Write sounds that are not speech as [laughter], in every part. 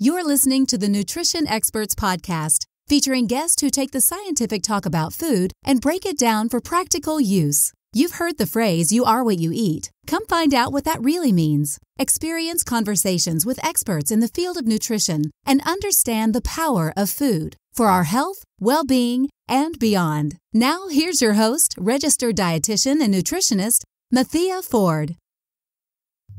You're listening to the Nutrition Experts Podcast, featuring guests who take the scientific talk about food and break it down for practical use. You've heard the phrase, you are what you eat. Come find out what that really means. Experience conversations with experts in the field of nutrition and understand the power of food for our health, well being, and beyond. Now, here's your host, registered dietitian and nutritionist, Mathea Ford.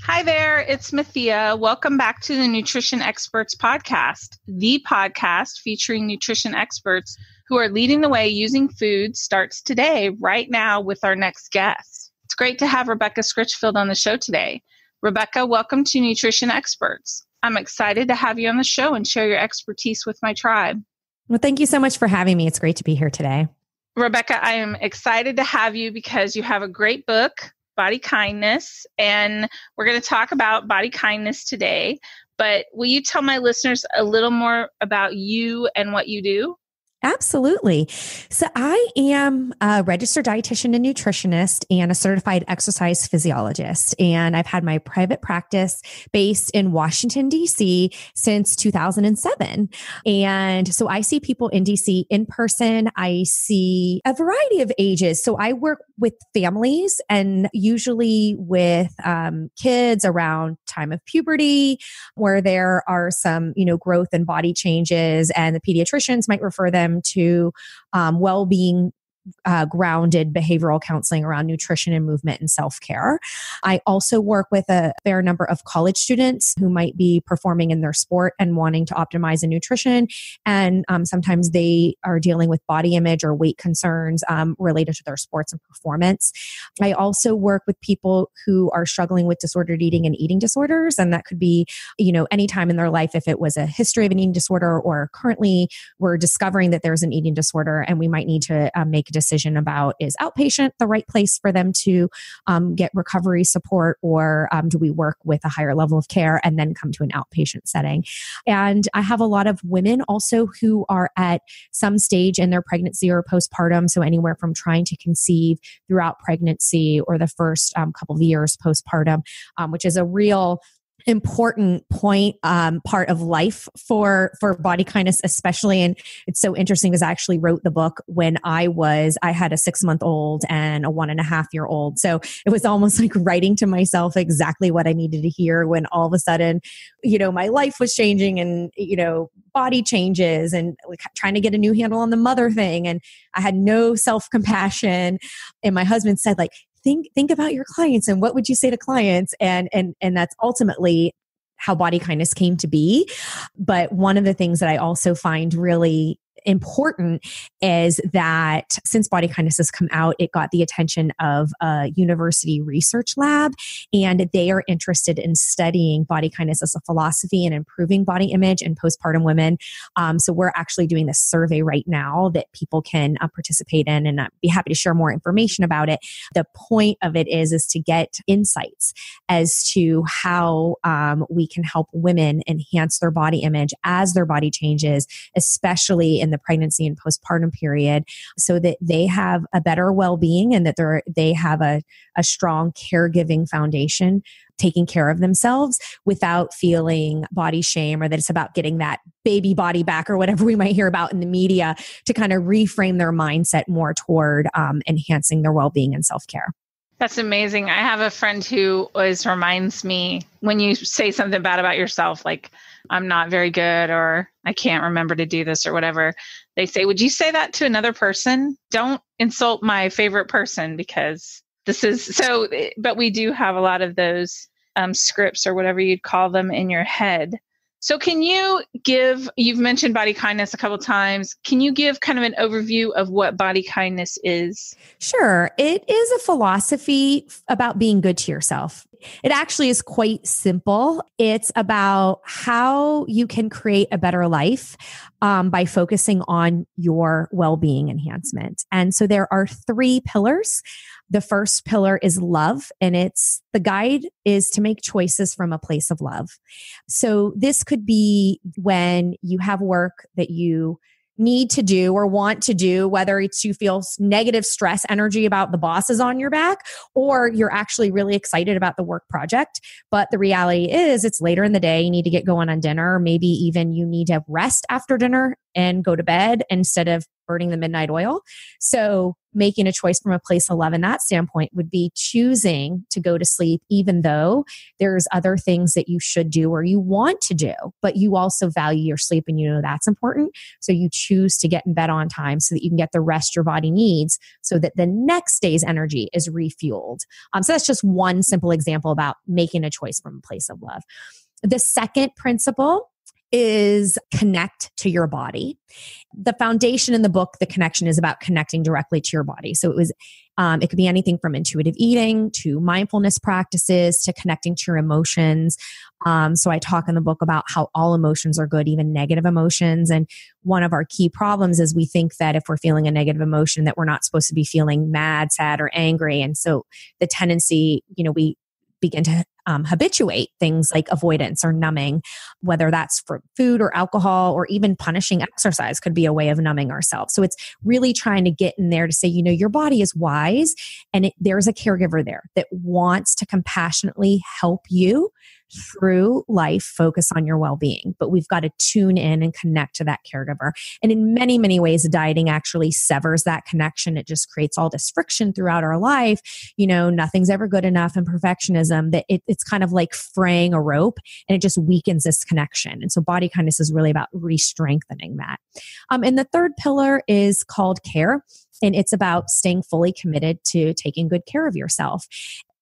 Hi there, it's Mathea. Welcome back to the Nutrition Experts Podcast, the podcast featuring nutrition experts who are leading the way using food starts today, right now, with our next guest. It's great to have Rebecca Scritchfield on the show today. Rebecca, welcome to Nutrition Experts. I'm excited to have you on the show and share your expertise with my tribe. Well, thank you so much for having me. It's great to be here today. Rebecca, I am excited to have you because you have a great book body kindness. And we're going to talk about body kindness today. But will you tell my listeners a little more about you and what you do? Absolutely. So, I am a registered dietitian and nutritionist and a certified exercise physiologist. And I've had my private practice based in Washington, D.C. since 2007. And so I see people in DC in person. I see a variety of ages. So, I work with families and usually with um, kids around time of puberty, where there are some, you know, growth and body changes, and the pediatricians might refer them them to um, well-being uh, grounded behavioral counseling around nutrition and movement and self care. I also work with a fair number of college students who might be performing in their sport and wanting to optimize in nutrition. And um, sometimes they are dealing with body image or weight concerns um, related to their sports and performance. I also work with people who are struggling with disordered eating and eating disorders. And that could be, you know, any time in their life if it was a history of an eating disorder or currently we're discovering that there's an eating disorder and we might need to um, make a decision about is outpatient the right place for them to um, get recovery support or um, do we work with a higher level of care and then come to an outpatient setting? And i have a lot of women also who are at some stage in their pregnancy or postpartum so anywhere from trying to conceive throughout pregnancy or the first um, couple of years postpartum um, which is a real important point um, part of life for for body kindness especially. And it's so interesting because i actually wrote the book when i was i had a six month old and a one and a half year old so it was almost [laughs] like writing to myself exactly what i needed to hear when all of a sudden you know my life was changing and you know body changes and trying to get a new handle on the mother thing. And i had no self compassion and my husband said like think think about your clients and what would you say to clients? And and and that's ultimately how body kindness came to be. But one of the things that i also find really important is that since body kindness has come out it got the attention of a university research lab and they are interested in studying body kindness as a philosophy and improving body image in postpartum women. Um, so we're actually doing this survey right now that people can uh, participate in and i'd be happy to share more information about it. The point of it is is to get insights as to how um, we can help women enhance their body image as their body changes especially in in the pregnancy and postpartum period so that they have a better well-being and that they're they have a, a strong caregiving foundation taking care of themselves without feeling body shame or that it's about getting that baby body back or whatever we might hear about in the media to kind of reframe their mindset more toward um, enhancing their well-being and self-care that's amazing. I have a friend who always reminds me when you say something bad about yourself, like I'm not very good or I can't remember to do this or whatever. They say, Would you say that to another person? Don't insult my favorite person because this is [laughs] so. But we do have a lot of those um, scripts or whatever you'd call them in your head so, can you give, you've mentioned body kindness a couple times. Can you give kind of an overview of what body kindness is? Sure. It is a philosophy about being good to yourself. It actually is quite simple. It's about how you can create a better life um, by focusing on your well being enhancement. And so, there are three pillars the first pillar is love, and it's the guide is to make choices from a place of love. So this could be when you have work that you need to do or want to do, whether it's you feel negative stress energy about the bosses on your back or you're actually really excited about the work project. But the reality is, it's later in the day, you need to get going on dinner. Maybe even you need to rest after dinner and go to bed instead of burning the midnight oil. So, making a choice from a place of love in that standpoint would be choosing to go to sleep, even though there's other things that you should do or you want to do, but you also value your sleep and you know that's important. So, you choose to get in bed on time so that you can get the rest your body needs so that the next day's energy is refueled. Um, so, that's just one simple example about making a choice from a place of love. The second principle is connect to your body. The foundation in the book, the connection is about connecting directly to your body. So it was, um, it could be anything from intuitive eating to mindfulness practices to connecting to your emotions. Um, so I talk in the book about how all emotions are good, even negative emotions. And one of our key problems is we think that if we're feeling a negative emotion, that we're not supposed to be feeling mad, sad, or angry. And so the tendency, you know, we begin to um, habituate things like avoidance or numbing, whether that's for food or alcohol or even punishing exercise could be a way of numbing ourselves. So it's really trying to get in there to say, you know, your body is wise and it, there's a caregiver there that wants to compassionately help you through life focus on your well-being. But we've got to tune in and connect to that caregiver. And in many many ways dieting actually severs that connection. It just creates all this friction throughout our life. You know nothing's ever good enough and perfectionism that it, it's kind of like fraying a rope and it just weakens this connection. And so body kindness is really about re-strengthening that. Um, and the third pillar is called care and it's about staying fully committed to taking good care of yourself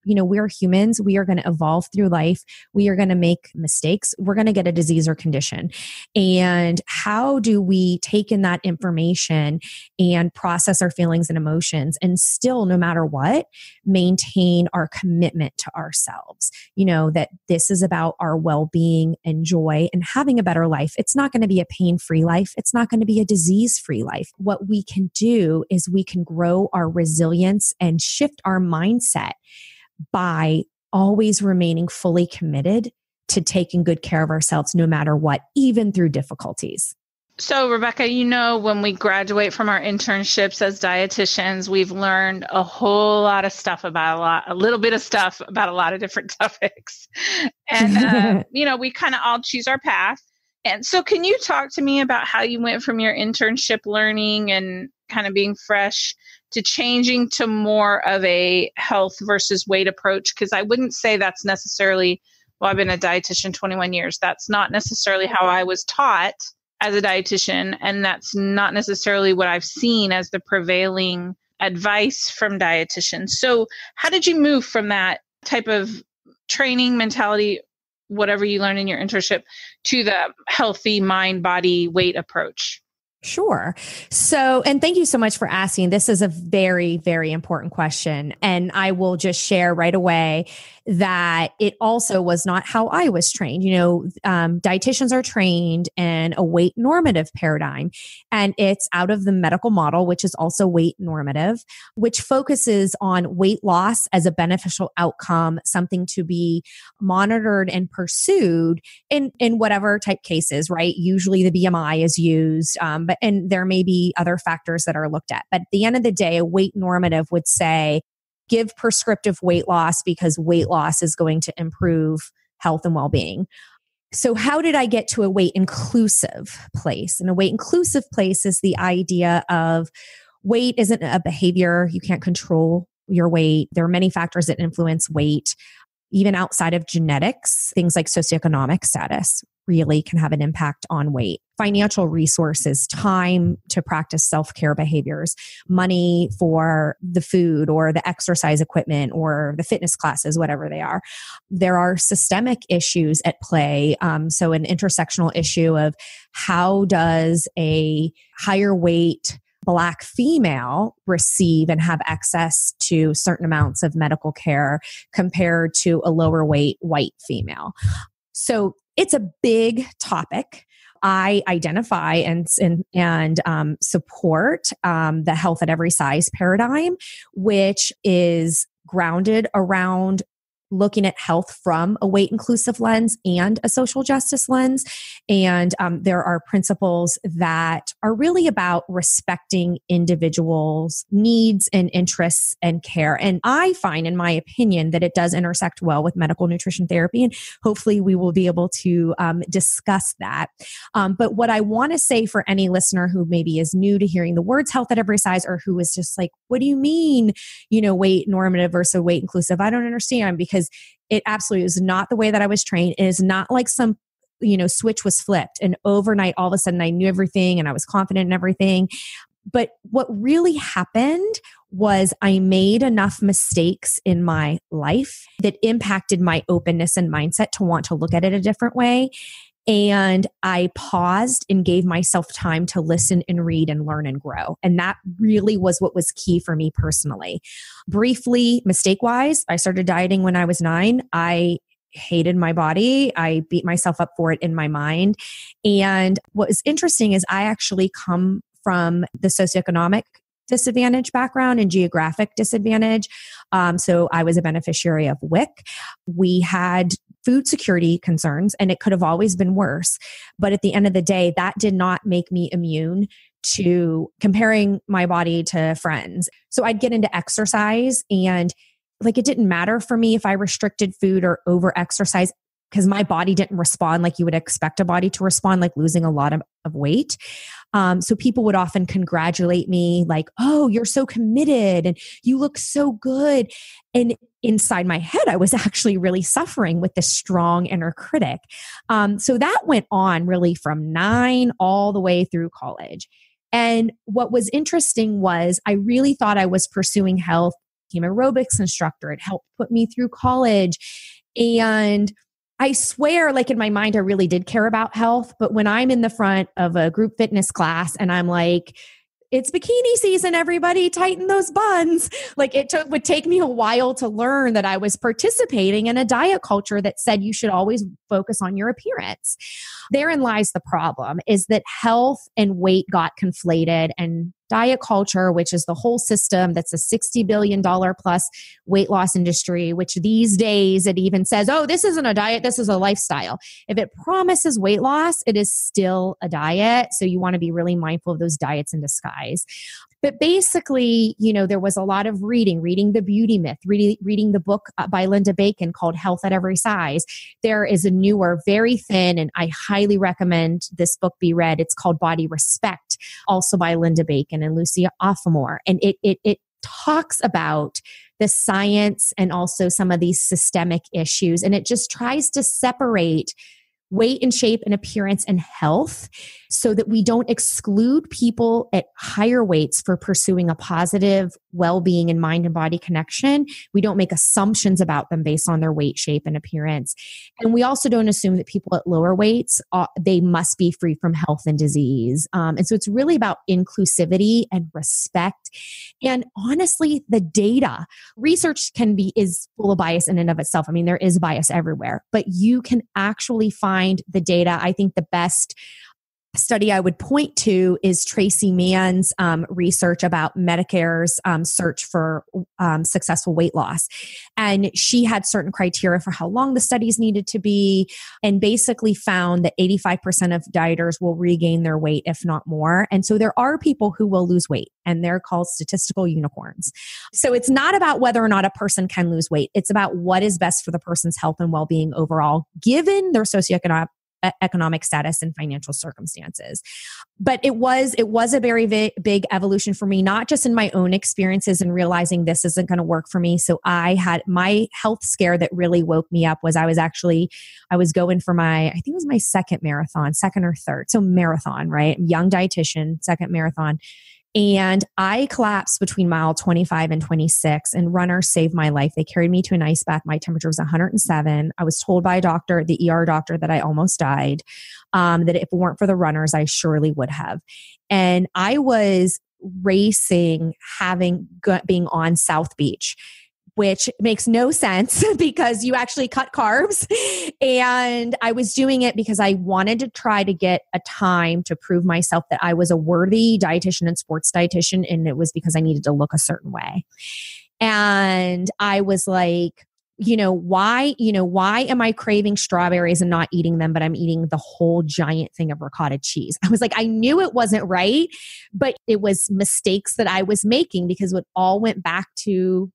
you know, we're humans. We are going to evolve through life. We are going to make mistakes. We're going to get a disease or condition. And how do we take in that information and process our feelings and emotions and still, no matter what, maintain our commitment to ourselves? You know, that this is about our well being and joy and having a better life. It's not going to be a pain free life. It's not going to be a disease free life. What we can do is we can grow our resilience and shift our mindset by always remaining fully committed to taking good care of ourselves no matter what, even through difficulties. So, Rebecca, you know, when we graduate from our internships as dietitians, we've learned a whole lot of stuff about a lot, a little bit of stuff about a lot of different [laughs] topics. And, uh, [laughs] you know, we kind of all choose our path. And so, can you talk to me about how you went from your internship learning and kind of being fresh to changing to more of a health versus weight approach because I wouldn't say that's necessarily well I've been a dietitian 21 years that's not necessarily how I was taught as a dietitian and that's not necessarily what I've seen as the prevailing advice from dietitians. So how did you move from that type of training mentality whatever you learned in your internship to the healthy mind body weight approach? Sure. So, and thank you so much for asking. This is a very, very important question. And I will just share right away that it also was not how I was trained. You know, um, dietitians are trained in a weight normative paradigm, and it's out of the medical model, which is also weight normative, which focuses on weight loss as a beneficial outcome, something to be monitored and pursued in in whatever type cases. Right? Usually, the BMI is used, um, but and there may be other factors that are looked at. But at the end of the day, a weight normative would say give prescriptive weight loss because weight loss is going to improve health and well-being. So, how did I get to a weight inclusive place? And a weight inclusive place is the idea of weight isn't a behavior. You can't control your weight. There are many factors that influence weight, even outside of genetics, things like socioeconomic status, really can have an impact on weight. Financial resources, time to practice self care behaviors, money for the food or the exercise equipment or the fitness classes, whatever they are. There are systemic issues at play. Um, so, an intersectional issue of how does a higher weight black female receive and have access to certain amounts of medical care compared to a lower weight white female. So it's a big topic. I identify and and, and um, support um, the health at every size paradigm, which is grounded around looking at health from a weight inclusive lens and a social justice lens. And um, there are principles that are really about respecting individuals' needs and interests and care. And I find, in my opinion, that it does intersect well with medical nutrition therapy. And hopefully, we will be able to um, discuss that. Um, but what I want to say for any listener who maybe is new to hearing the words health at every size or who is just like, what do you mean, you know, weight normative versus weight inclusive? I don't understand because because it absolutely is not the way that I was trained. It is not like some you know switch was flipped and overnight all of a sudden I knew everything and I was confident in everything. But what really happened was I made enough mistakes in my life that impacted my openness and mindset to want to look at it a different way. And I paused and gave myself time to listen and read and learn and grow. And that really was what was key for me personally. Briefly, mistake wise, I started dieting when I was nine. I hated my body. I beat myself up for it in my mind. And what was interesting is I actually come from the socioeconomic disadvantage background and geographic disadvantage. Um, so I was a beneficiary of WIC. We had food security concerns, and it could have always been worse. But at the end of the day, that did not make me immune to comparing my body to friends. So I'd get into exercise and like it didn't matter for me if I restricted food or over exercise because my body didn't respond like you would expect a body to respond, like losing a lot of, of weight. Um, so people would often congratulate me, like, oh, you're so committed and you look so good. And inside my head, I was [laughs] actually really suffering with this strong inner critic. Um, so that went on really from nine all the way through college. And what was interesting was I really thought I was pursuing health, became aerobics instructor. It helped put me through college. And I swear, like in my mind, I really did care about health. But when I'm in the front of a group fitness class and I'm like, it's bikini season, everybody, tighten those buns. Like it took, would take me a while to learn that I was participating in a diet culture that said you should always focus on your appearance. Therein lies the problem is that health and weight got conflated and diet culture, which is the whole system that's a $60 billion plus weight loss industry, which these days it even says, oh, this isn't a diet, this is a lifestyle. If it promises weight loss, it is still a diet. So you want to be really mindful of those diets in disguise. But basically, you know, there was a lot of reading, reading The Beauty Myth, reading, reading the book uh, by Linda Bacon called Health at Every Size. There is a newer, very thin, and I highly recommend this book be read. It's called Body Respect, also by Linda Bacon and Lucy Aphramor. And it, it, it talks about the science and also some of these systemic issues. And it just tries to separate weight and shape and appearance and health so that we don't exclude people at higher weights for pursuing a positive well-being and mind and body connection. We don't make assumptions about them based on their weight shape and appearance. And we also don't assume that people at lower weights uh, they must be free from health and disease. Um, and so it's really about inclusivity and respect. And honestly the data research can be is full of bias in and of itself. I mean there is bias everywhere but you can actually find the data. I think the best study I would point to is Traci Mann's um, research about Medicare's um, search for um, successful weight loss. And she had certain criteria for how long the studies needed to be, and basically found that 85% of dieters will regain their weight, if not more. And so there are people who will lose weight, and they're called statistical unicorns. So it's not about whether or not a person can lose weight, it's about what is best for the person's health and well being overall, given their socioeconomic economic status and financial circumstances. But it was it was a very big, big evolution for me not just in my own experiences and realizing this isn't going to work for me. So i had my health scare that really woke me up was i was actually i was going for my i think it was my second marathon second or third so marathon right? Young dietitian second marathon and I collapsed between mile 25 and 26, and runners saved my life. They carried me to an ice bath. My temperature was 107. I was told by a doctor, the ER doctor, that I almost died, um, that if it weren't for the runners, I surely would have. And I was racing, having being on South Beach which makes no sense [laughs] because you actually cut carbs. And I was doing it because I wanted to try to get a time to prove myself that I was a worthy dietitian and sports dietitian. And it was because I needed to look a certain way. And I was like, you know why you know why am i craving strawberries and not eating them but i'm eating the whole giant thing of ricotta cheese [laughs] i was like i knew it wasn't right but it was mistakes that i was making because it all went back to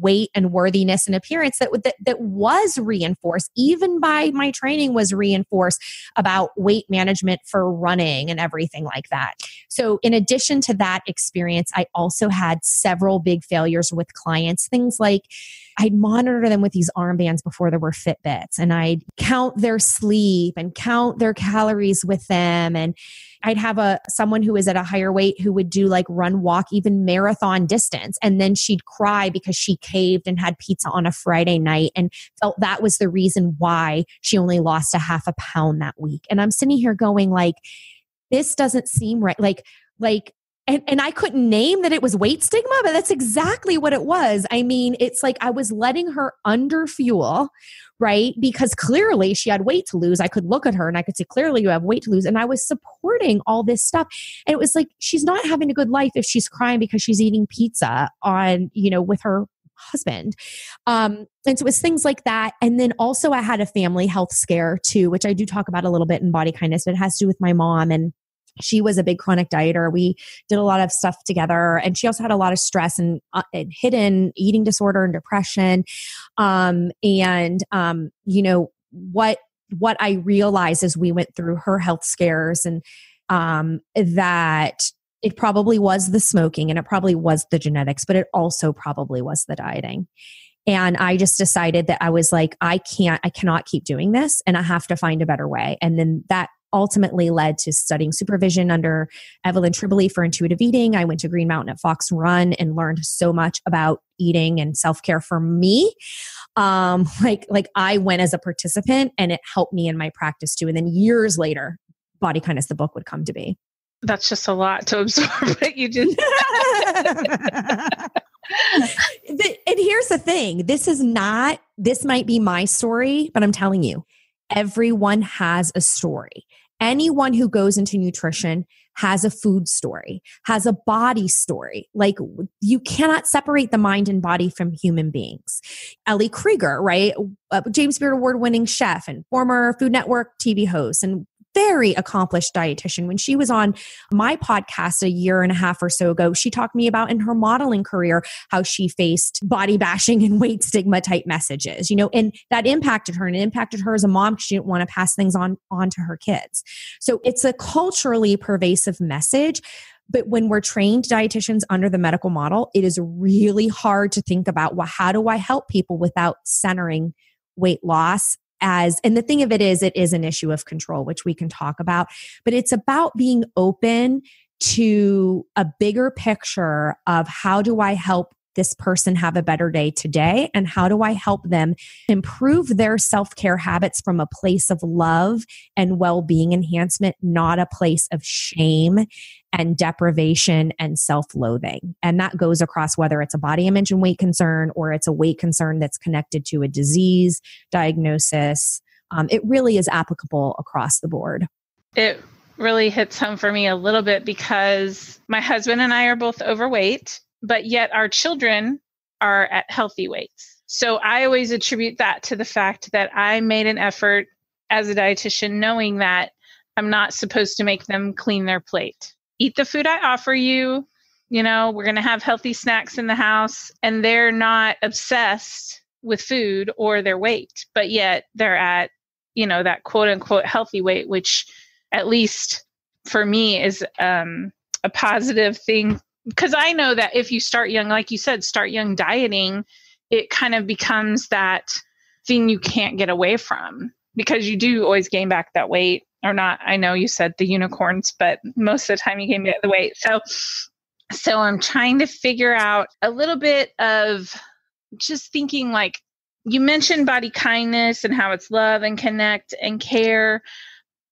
weight and worthiness and appearance that, that that was reinforced even by my training was reinforced about weight management for running and everything like that so in addition to that experience i also had several big failures with clients things like I'd monitor them with these armbands before there were Fitbits and I'd count their sleep and count their calories with them. And I'd have a someone who is at a higher weight who would do like run, walk, even marathon distance. And then she'd cry because she caved and had pizza on a Friday night and felt that was the reason why she only lost a half a pound that week. And I'm sitting here going like, this doesn't seem right. Like, like and, and I couldn't name that it was weight stigma, but that's exactly what it was. I mean, it's like I was letting her under fuel, right? Because clearly she had weight to lose. I could look at her and I could say, clearly you have weight to lose. And I was supporting all this stuff. And it was like, she's not having a good life if she's crying because she's eating pizza on, you know, with her husband. Um, and so it was things like that. And then also I had a family health scare too, which I do talk about a little bit in body kindness, but it has to do with my mom and she was a big chronic dieter. We did a lot of stuff together, and she also had a lot of stress and, uh, and hidden eating disorder and depression. Um, and um, you know what what I realized as we went through her health scares and um, that it probably was the smoking and it probably was the genetics, but it also probably was the dieting. And I just decided that I was like, I can't, I cannot keep doing this and I have to find a better way. And then that ultimately led to studying supervision under Evelyn Tribole for intuitive eating. I went to Green Mountain at Fox Run and learned so much about eating and self-care for me. Um, [laughs] like, like I went as a participant and it helped me in my practice too. And then years later, Body Kindness, the book would come to be. That's just a lot to [laughs] absorb, but you just. [laughs] and here's the thing this is not, this might be my story, but I'm telling you, everyone has a story anyone who goes into nutrition has a food story, has a body story. Like you cannot separate the mind and body from human beings. Ellie Krieger, right? Uh, James Beard Award winning chef and former Food Network TV host and very accomplished dietitian. When she was on my podcast a year and a half or so ago, she talked me about in her modeling career how she faced body bashing [laughs] and weight stigma type messages, you know, and that impacted her and it impacted her as a mom she didn't want to pass things on on to her kids. So it's a culturally pervasive message. But when we're trained dietitians under the medical model, it is really hard to think about well, how do I help people without centering weight loss as and the thing of it is it is an issue of control which we can talk about but it's about being open to a bigger picture of how do i help this person have a better day today? And how do i help them improve their self-care habits from a place of love and well-being enhancement not a place of shame and deprivation and self-loathing? And that goes across whether it's a body image and weight concern or it's a weight concern that's connected to a disease diagnosis. Um, it really is applicable across the board. It really hits home for me a little bit because my husband and i are both overweight but yet our children are at healthy weights. So I always attribute that to the fact that I made an effort as a dietitian, knowing that I'm not supposed to make them clean their plate. Eat the food I offer you. You know, we're going to have healthy snacks in the house, and they're not obsessed with food or their weight, but yet they're at, you know, that quote unquote healthy weight, which at least for me is um, a positive thing because I know that if you start young, like you said, start young dieting, it kind of becomes that thing you can't get away from because you do always gain back that weight or not. I know you said the unicorns, but most of the time you gain back the weight. So, so I'm trying to figure out a little bit of just thinking like you mentioned body kindness and how it's love and connect and care,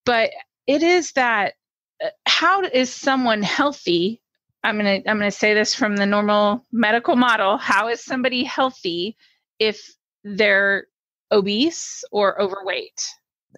but it is that uh, how is someone healthy I'm going to I'm going to say this from the normal medical model. How is somebody healthy if they're obese or overweight?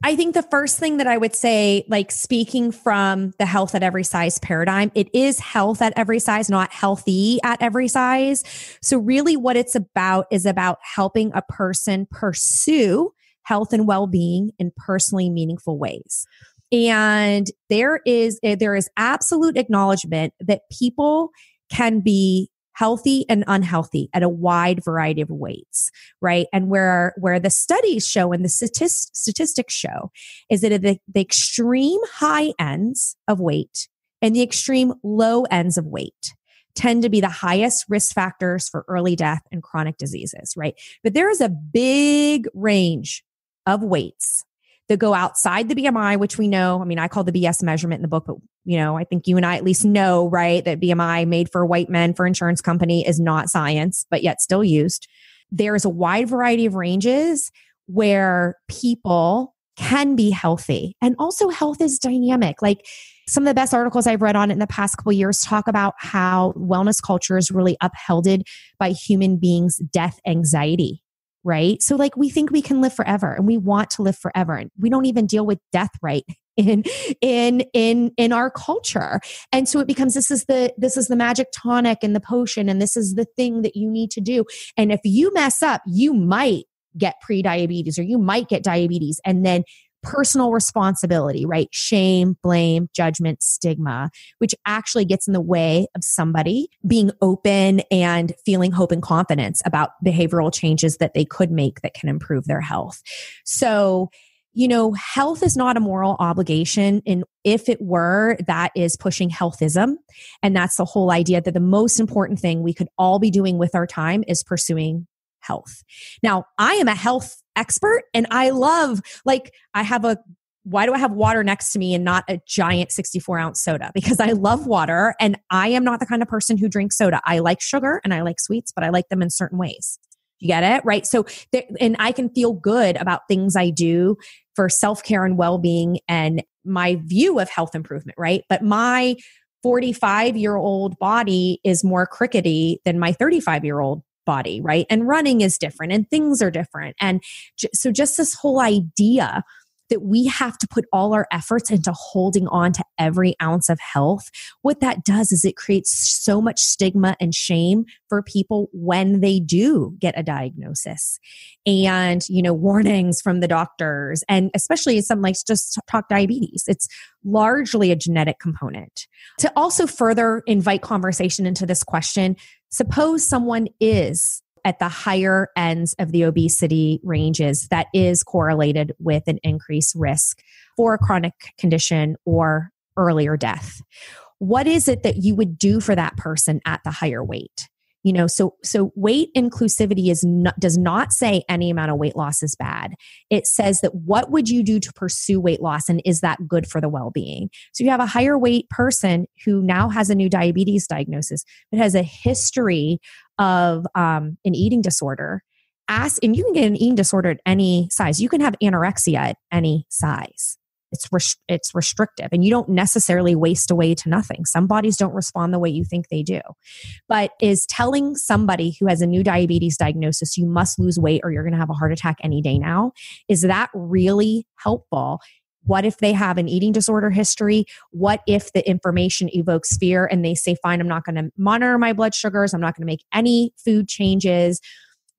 I think the first thing that I would say, like speaking from the health at every size paradigm, it is health at every size, not healthy at every size. So, really, what it's about is about helping a person pursue health and well being in personally meaningful ways. And there is, eh, there is absolute acknowledgement that people can be healthy and unhealthy at a wide variety of weights right? And where where the studies show and the statist, statistics show is that the, the extreme high ends of weight and the extreme low ends of weight tend to be the highest risk factors for early death and chronic diseases right? But there is a big range of weights that go outside the BMI, which we know, I mean, I call the BS measurement in the book, but you know, I think you and I at least know, right, that BMI made for white men for insurance company is not science, but yet still used. There's a wide variety of ranges where people can be healthy. And also health is dynamic. Like some of the best articles I've read on it in the past couple years talk about how wellness culture is really uphelded by human beings' death anxiety right? So like we think we can live forever and we want to live forever and we don't even deal with death right [laughs] in in in in our culture. And so it becomes this is the this is the magic tonic and the potion and this is the thing that you need to do. And if you mess up, you might get pre-diabetes or you might get diabetes and then personal responsibility, right? Shame, blame, judgment, stigma, which actually gets in the way of somebody being open and feeling hope and confidence about behavioral changes that they could make that can improve their health. So, you know, health is not a moral obligation. And if it were, that is pushing healthism. And that's the whole idea that the most important thing we could all be doing with our time is pursuing health. Now, I am a health expert and I love, like, I have a why do I have water next to me and not a giant 64 ounce soda? Because I love water and I am not the kind of person who drinks soda. I like sugar and I like sweets, but I like them in certain ways. You get it? Right. So, and I can feel good about things I do for self care and well being and my view of health improvement. Right. But my 45 year old body is more crickety than my 35 year old body, right? And running is different and things are different. And j- so just this whole idea that we have to put all our efforts into holding on to every ounce of health, what that does is it creates so much stigma and shame for people when they do get a diagnosis. And, you know, warnings from the doctors, and especially some like just talk diabetes. It's largely a genetic component. To also further invite conversation into this question, suppose someone is at the higher ends of the obesity ranges that is correlated with an increased risk for a chronic condition or earlier death. What is it that you would do for that person at the higher weight? You know so so weight inclusivity is not does not say any amount of weight loss is bad. It says that what would you do to pursue weight loss and is that good for the well-being? So you have a higher weight person who now has a new diabetes diagnosis but has a history of um, an eating disorder. Ask and you can get an eating disorder at any size. You can have anorexia at any size it's it's restrictive and you don't necessarily waste away to nothing some bodies don't respond the way you think they do but is telling somebody who has a new diabetes diagnosis you must lose weight or you're going to have a heart attack any day now is that really helpful what if they have an eating disorder history? What if the information evokes fear and they say, fine, I'm not going to monitor my blood sugars. I'm not going to make any food changes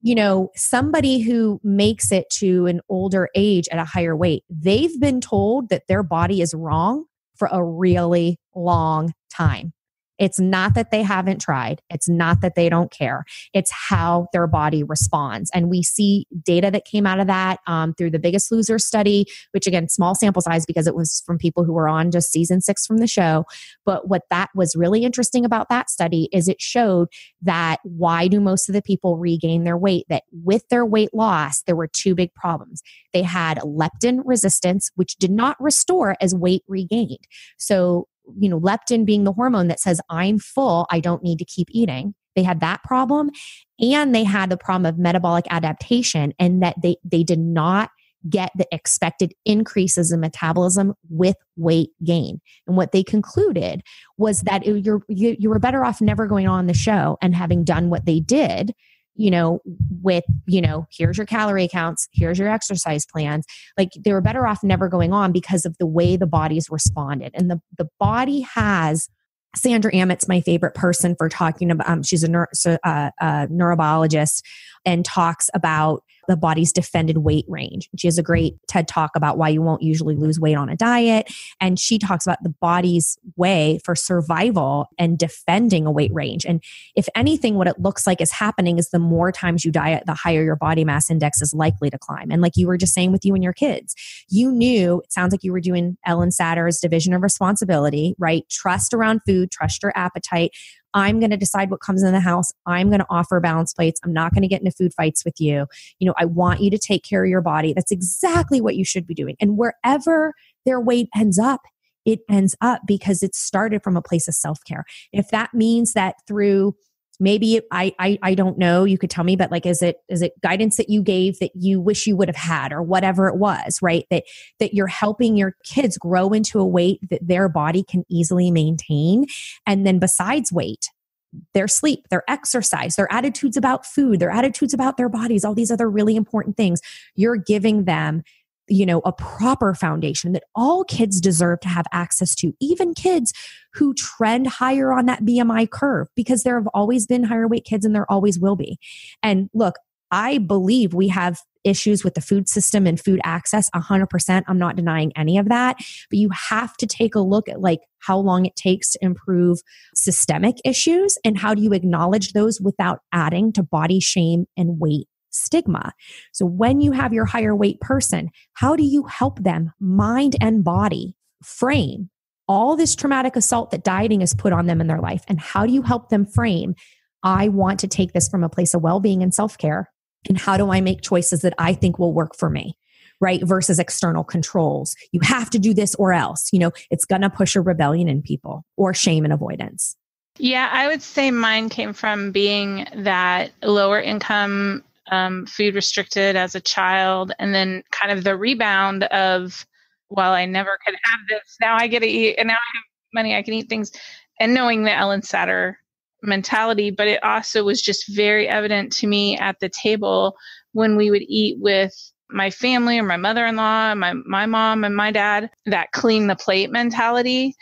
you know, somebody who makes it to an older age at a higher weight, they've been told that their body is wrong for a really long time. It's not that they haven't tried. It's not that they don't care. It's how their body responds. And we see data that came out of that um, through the Biggest Loser study, which again, small sample size because it was from people who were on just season six from the show. But what that was really interesting about that study is it showed that why do most of the people regain their weight? That with their weight loss, there were two big problems. They had leptin resistance, which did not restore as weight regained. So you know, leptin being the hormone that says, I'm full, I don't need to keep eating. They had that problem. And they had the problem of metabolic adaptation and that they, they did not get the expected increases in metabolism with weight gain. And what they concluded was that it, you're, you, you were better off never going on the show and having done what they did you know, with, you know, here's your calorie counts, here's your exercise plans. Like they were better off never going on because of the way the bodies responded. And the, the body has Sandra Aamodt's my favorite person for talking about. Um, she's a, neuro, uh, a neurobiologist and talks about the body's defended weight range. She has a great TED talk about why you won't usually lose weight on a diet. And she talks about the body's way for survival and defending a weight range. And if anything, what it looks like is happening is the more times you diet, the higher your body mass index is likely to climb. And like you were just saying with you and your kids, you knew, it sounds like you were doing Ellen Satter's division of responsibility, right? Trust around food, trust your appetite. I'm going to decide what comes in the house. I'm going to offer balance plates. I'm not going to get into food fights with you. You know, I want you to take care of your body. That's exactly what you should be doing. And wherever their weight ends up, it ends up because it started from a place of self care. If that means that through maybe I, I i don't know you could tell me but like is it is it guidance that you gave that you wish you would have had or whatever it was right that that you're helping your kids grow into a weight that their body can easily maintain and then besides weight their sleep, their exercise, their attitudes about food, their attitudes about their bodies, all these other really important things. You're giving them you know a proper foundation that all kids deserve to have access to even kids who trend higher on that BMI curve because there have always been higher weight kids and there always will be. And look I believe we have issues with the food system and food access 100% i'm not denying any of that. But you have to take a look at like how long it takes to improve systemic issues and how do you acknowledge those without adding to body shame and weight stigma so when you have your higher weight person how do you help them mind and body frame all this traumatic assault that dieting has put on them in their life and how do you help them frame I want to take this from a place of well being and self care and how do I make choices that I think will work for me? Right. Versus external controls. You have to do this or else, you know, it's to push a rebellion in people or shame and avoidance. Yeah, I would say mine came from being that lower income, um, food restricted as a child, and then kind of the rebound of, well, I never could have this. Now I get to eat, and now I have money, I can eat things. And knowing the Ellen Satter mentality, but it also was just very evident to me at the table when we would eat with my family or my mother-in-law, my my mom and my dad, that clean the plate mentality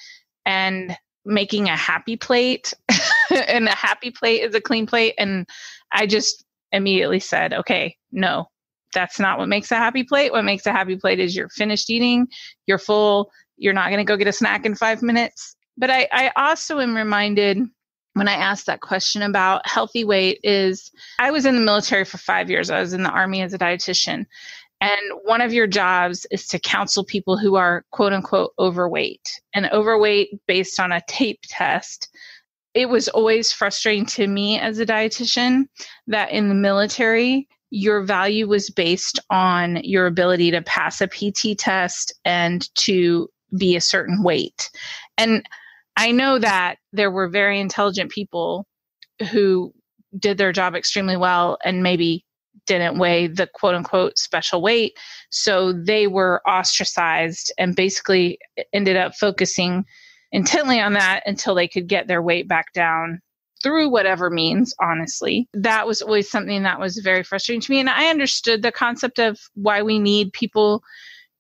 and making a happy plate [laughs] and a happy plate is a clean plate and I just immediately said, "Okay, no. That's not what makes a happy plate. What makes a happy plate is you're finished eating, you're full, you're not going to go get a snack in 5 minutes." But I I also am reminded when I asked that question about healthy weight is I was in the military for five years. I was in the army as a dietitian. And one of your jobs is to counsel people who are quote unquote overweight and overweight based on a tape test. It was always frustrating to me as a dietitian that in the military, your value was based on your ability to pass a PT test and to be a certain weight. And I know that there were very intelligent people who did their job extremely well and maybe didn't weigh the quote unquote special weight. So they were ostracized and basically ended up focusing intently on that until they could get their weight back down through whatever means, honestly. That was always something that was very frustrating to me. And I understood the concept of why we need people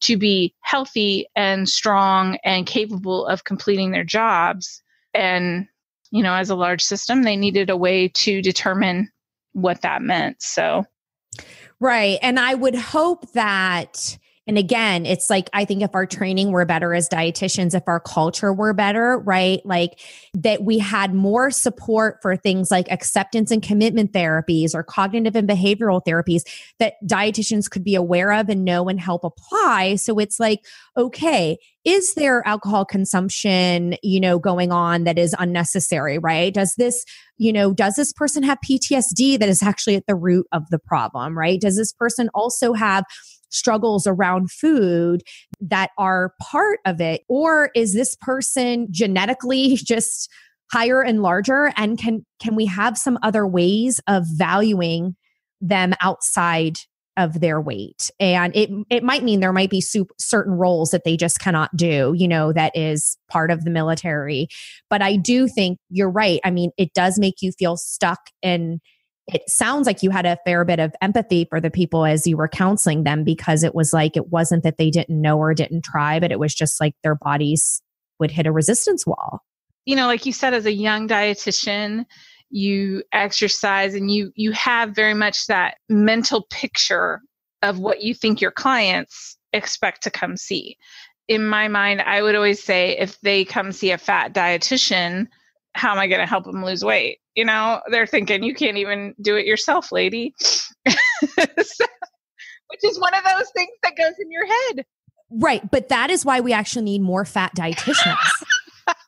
to be healthy and strong and capable of completing their jobs. And, you know, as a large system, they needed a way to determine what that meant. So, right. And I would hope that and again, it's like, I think if our training were better as dietitians, if our culture were better, right? Like that we had more support for things like acceptance and commitment therapies or cognitive and behavioral therapies that dietitians could be aware of and know and help apply. So it's like, okay, is there alcohol consumption, you know, going on that is unnecessary, right? Does this, you know, does this person have PTSD that is actually at the root of the problem, right? Does this person also have struggles around food that are part of it? Or is this person genetically [laughs] just higher and larger? And can, can we have some other ways of valuing them outside of their weight and it it might mean there might be certain roles that they just cannot do you know that is part of the military but i do think you're right i mean it does make you feel stuck and it sounds like you had a fair bit of empathy for the people as you were counseling them because it was like it wasn't that they didn't know or didn't try, but it was just like their bodies would hit a resistance wall. You know, like you said, as a young dietitian, you exercise and you you have very much that mental picture of what you think your clients expect to come see. In my mind, I would always say if they come see a fat dietitian, how am I going to help them lose weight? You know, they're thinking you can't even do it yourself, lady. [laughs] so, which is one of those things that goes in your head. Right. But that is why we actually need more fat dietitians. [laughs]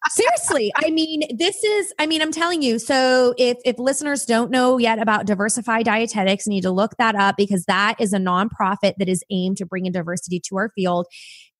Seriously, I mean, this is, I mean, I'm telling you. So if if listeners don't know yet about Diversify Dietetics, need to look that up because that is a nonprofit that is aimed to bring in diversity to our field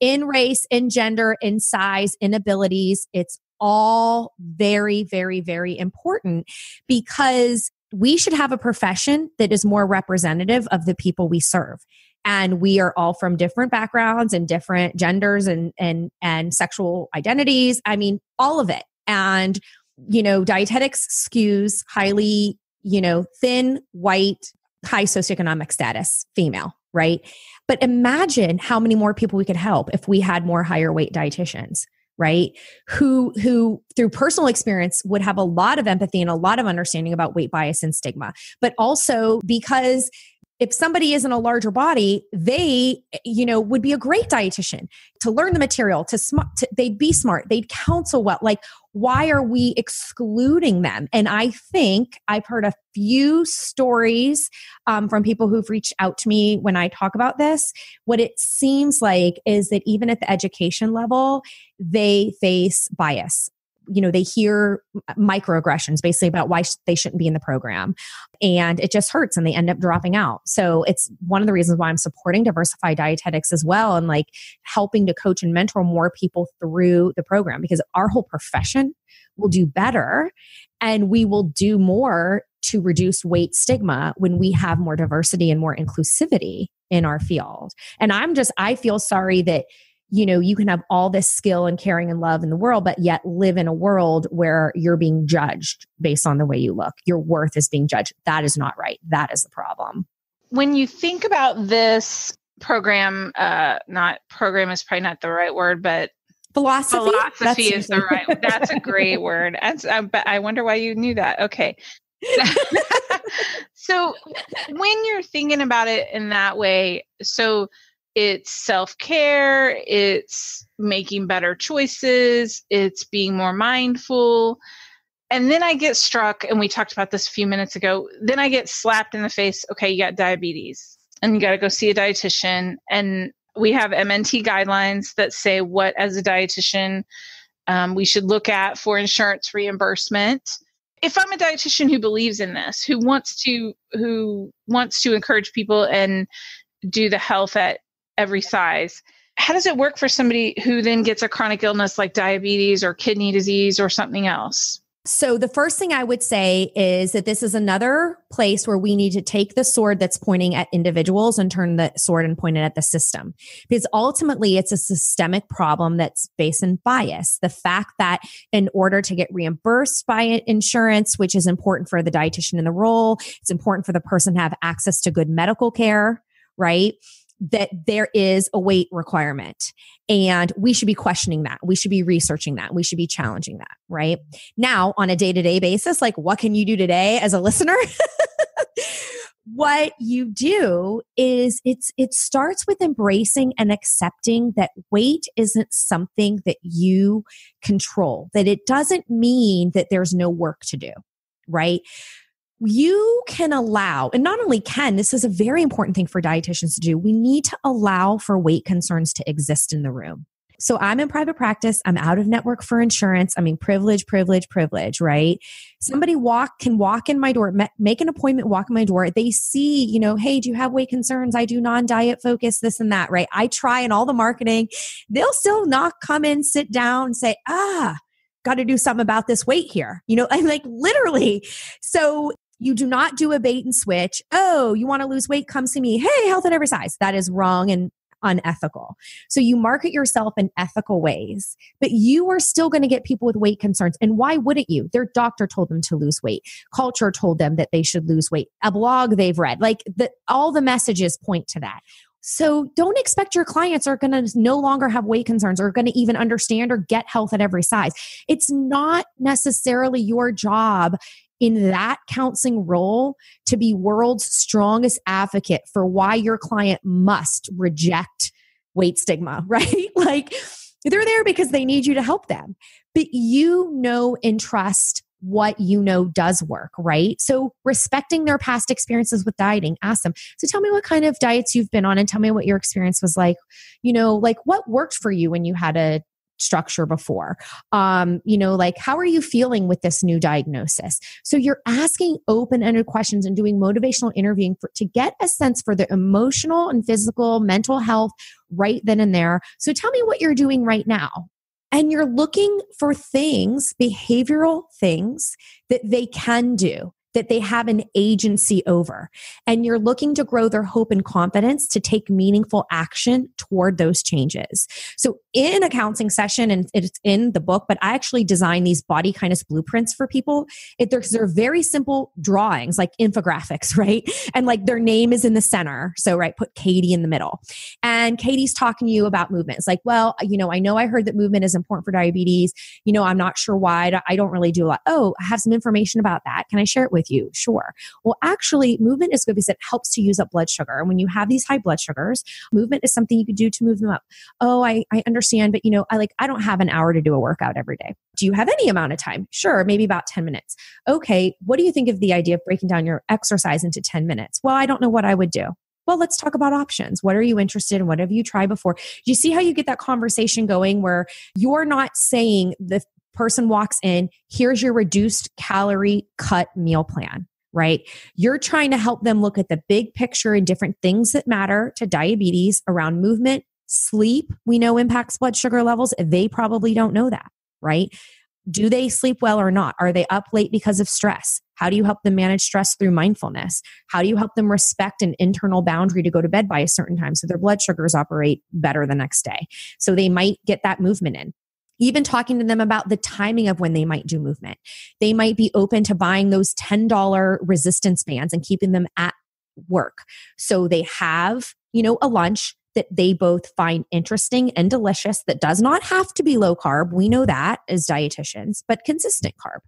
in race, in gender, in size, in abilities. It's all very, very, very important because we should have a profession that is more representative of the people we serve. And we are all from different backgrounds and different genders and and and sexual identities. I mean all of it. And you know dietetics skews highly you know thin white high socioeconomic status female right? But imagine how many more people we could help if we had more higher weight dietitians right? Who who through personal experience would have a lot of empathy and a lot of understanding about weight bias and stigma. But also because if somebody is in a larger body they you know would be a great dietitian to learn the material to smart they'd be smart they'd counsel well. Like why are we excluding them? And i think i've heard a few stories um, from people who've reached out to me when i talk about this. What it seems like is that even at the education level they face bias you know they hear microaggressions basically about why they shouldn't be in the program. And it just hurts and they end up dropping out. So it's one of the reasons why i'm supporting Diversify Dietetics as well and like helping to coach and mentor more people through the program because our whole profession will do better and we will do more to reduce weight stigma when we have more diversity and more inclusivity in our field. And i'm just i feel sorry that you know, you can have all this skill and caring and love in the world, but yet live in a world where you're being judged based on the way you look. Your worth is being judged. That is not right. That is the problem. When you think about this program, uh, not program is probably not the right word, but philosophy. Philosophy is the right. That's a [laughs] great word. That's, I, I wonder why you knew that. Okay. [laughs] so when you're thinking about it in that way, so it's self care, it's making better choices, it's being more mindful. And then I get struck, and we talked about this a few minutes ago. Then I get slapped in the face okay, you got diabetes, and you got to go see a dietitian. And we have MNT guidelines that say what, as a dietitian, um, we should look at for insurance reimbursement if i'm a dietitian who believes in this who wants to who wants to encourage people and do the health at every size. How does it work for somebody who then gets a chronic illness like diabetes or kidney disease or something else? So, the first thing I would say is that this is another place where we need to take the sword that's pointing at individuals and turn the sword and point it at the system. Because ultimately, it's a systemic problem that's based in bias. The fact that in order to get reimbursed by insurance, which is important for the dietitian in the role, it's important for the person to have access to good medical care, right? That there is a weight requirement and we should be questioning that. We should be researching that. We should be challenging that, right? Now, on a day to day basis, like what can you do today as a listener? [laughs] what you do is it's it starts with embracing and accepting that weight isn't something that you control that it doesn't mean that there's no work to do right you can allow, and not only can, this is a very important thing for dietitians to do. We need to allow for weight concerns to exist in the room. So I'm in private practice. I'm out of network for insurance. I mean, privilege, privilege, privilege, right? Somebody walk can walk in my door, make an appointment, walk in my door. They see, you know, hey, do you have weight concerns? I do non-diet focus, this and that, right? I try and all the marketing. They'll still not come in, sit down, and say, ah, got to do something about this weight here. You know, [laughs] I'm like literally. So you do not do a bait and switch. Oh, you want to lose weight? Come see me. Hey, health at every size. That is wrong. And unethical. So you market yourself in ethical ways, but you are still going to get people with weight concerns. And why wouldn't you? Their doctor told them to lose weight. Culture told them that they should lose weight. A blog they've read, like the, all the messages point to that. So don't expect your clients are going to no longer have weight concerns or going to even understand or get health at every size. It's not necessarily your job in that counseling role to be world's strongest advocate for why your client must reject weight stigma, [laughs] right? like they're there because they need you to help them. But you know and trust what you know does work, right? So respecting their past experiences with dieting, ask them. So tell me what kind of diets you've been on and tell me what your experience was like. You know, like what worked for you when you had a structure before. Um you know like how are you feeling with this new diagnosis? So you're asking open-ended questions and doing motivational interviewing for, to get a sense for the emotional and physical mental health right then and there. So tell me what you're doing right now. And you're looking for things, behavioral things that they can do that they have an agency over. And you're looking to grow their hope and confidence to take meaningful action toward those changes. So, in a counseling session, and it's in the book, but I actually design these body kindness blueprints for people. It, they're, they're very simple drawings, like infographics, [laughs] right? And like their name is in the center. So, right, put Katie in the middle. And Katie's talking to you about movement. It's like, well, you know, I know I heard that movement is important for diabetes. You know, I'm not sure why. I don't really do a lot. Oh, I have some information about that. Can I share it with with you? Sure. Well, actually, movement is good because it helps to use up blood sugar. And when you have these high blood sugars, movement is something you could do to move them up. Oh, I, I understand, but you know, I like, I don't have an hour to do a workout every day. Do you have any amount of time? Sure, maybe about 10 minutes. Okay, what do you think of the idea of breaking down your exercise into 10 minutes? Well, I don't know what I would do well, let's talk about options. What are you interested in? What have you tried before? You see how you get that conversation going where you're not saying the person walks in, here's your reduced calorie cut meal plan right? You're trying to help them look at the big picture and different things that matter to diabetes around movement, sleep. We know impacts blood sugar levels. They probably don't know that, right? Do they sleep well or not? Are they up late because of stress? How do you help them manage stress through mindfulness? How do you help them respect an internal boundary to go to bed by a certain time so their blood sugars operate better the next day? So they might get that movement in even talking to them about the timing of when they might do movement. They might be open to buying those $10 resistance bands and keeping them at work. So they have, you know, a lunch that they both find interesting and delicious that does not have to be low carb. We know that as dietitians, but consistent carb.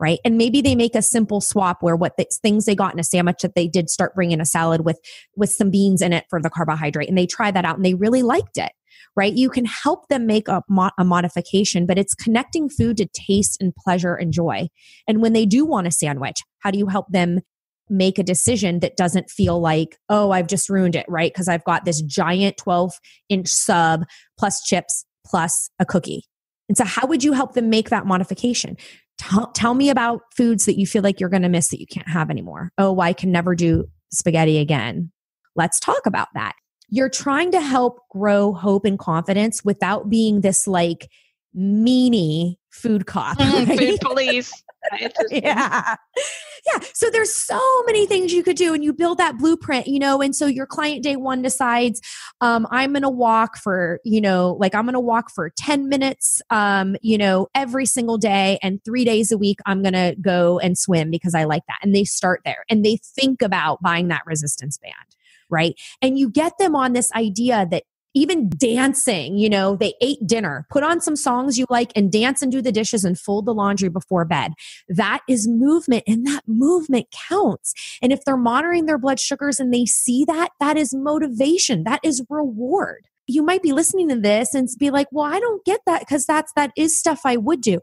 Right. And maybe they make a simple swap where what the, things they got in a sandwich that they did start bringing a salad with, with some beans in it for the carbohydrate. And they tried that out and they really liked it right? You can help them make a, mo- a modification, but it's connecting food to taste and pleasure and joy. And when they do want a sandwich, how do you help them make a decision that doesn't feel like, oh, I've just ruined it, right? Because I've got this giant 12 inch sub plus chips plus a cookie. And so, how would you help them make that modification? Tell, tell me about foods that you feel like you're going to miss that you can't have anymore. Oh, I can never do spaghetti again. Let's talk about that you're trying to help grow hope and confidence without being this like meanie food cop. Mm, right? Food [laughs] police. yeah. Yeah. So there's so many things you could do and you build that blueprint, you know, and so your client day one decides, um, I'm going to walk for, you know, like I'm going to walk for 10 minutes, um, you know, every single day and three days a week, I'm going to go and swim because I like that. And they start there and they think about buying that resistance band right? And you get them on this idea that even dancing, you know, they ate dinner, put on some songs you like and dance and do the dishes and fold the laundry before bed. That is movement and that movement counts. And if they're monitoring their blood sugars and they see that, that is motivation. That is reward. You might be listening to this and be like, well, I don't get that because that's, that is stuff I would do.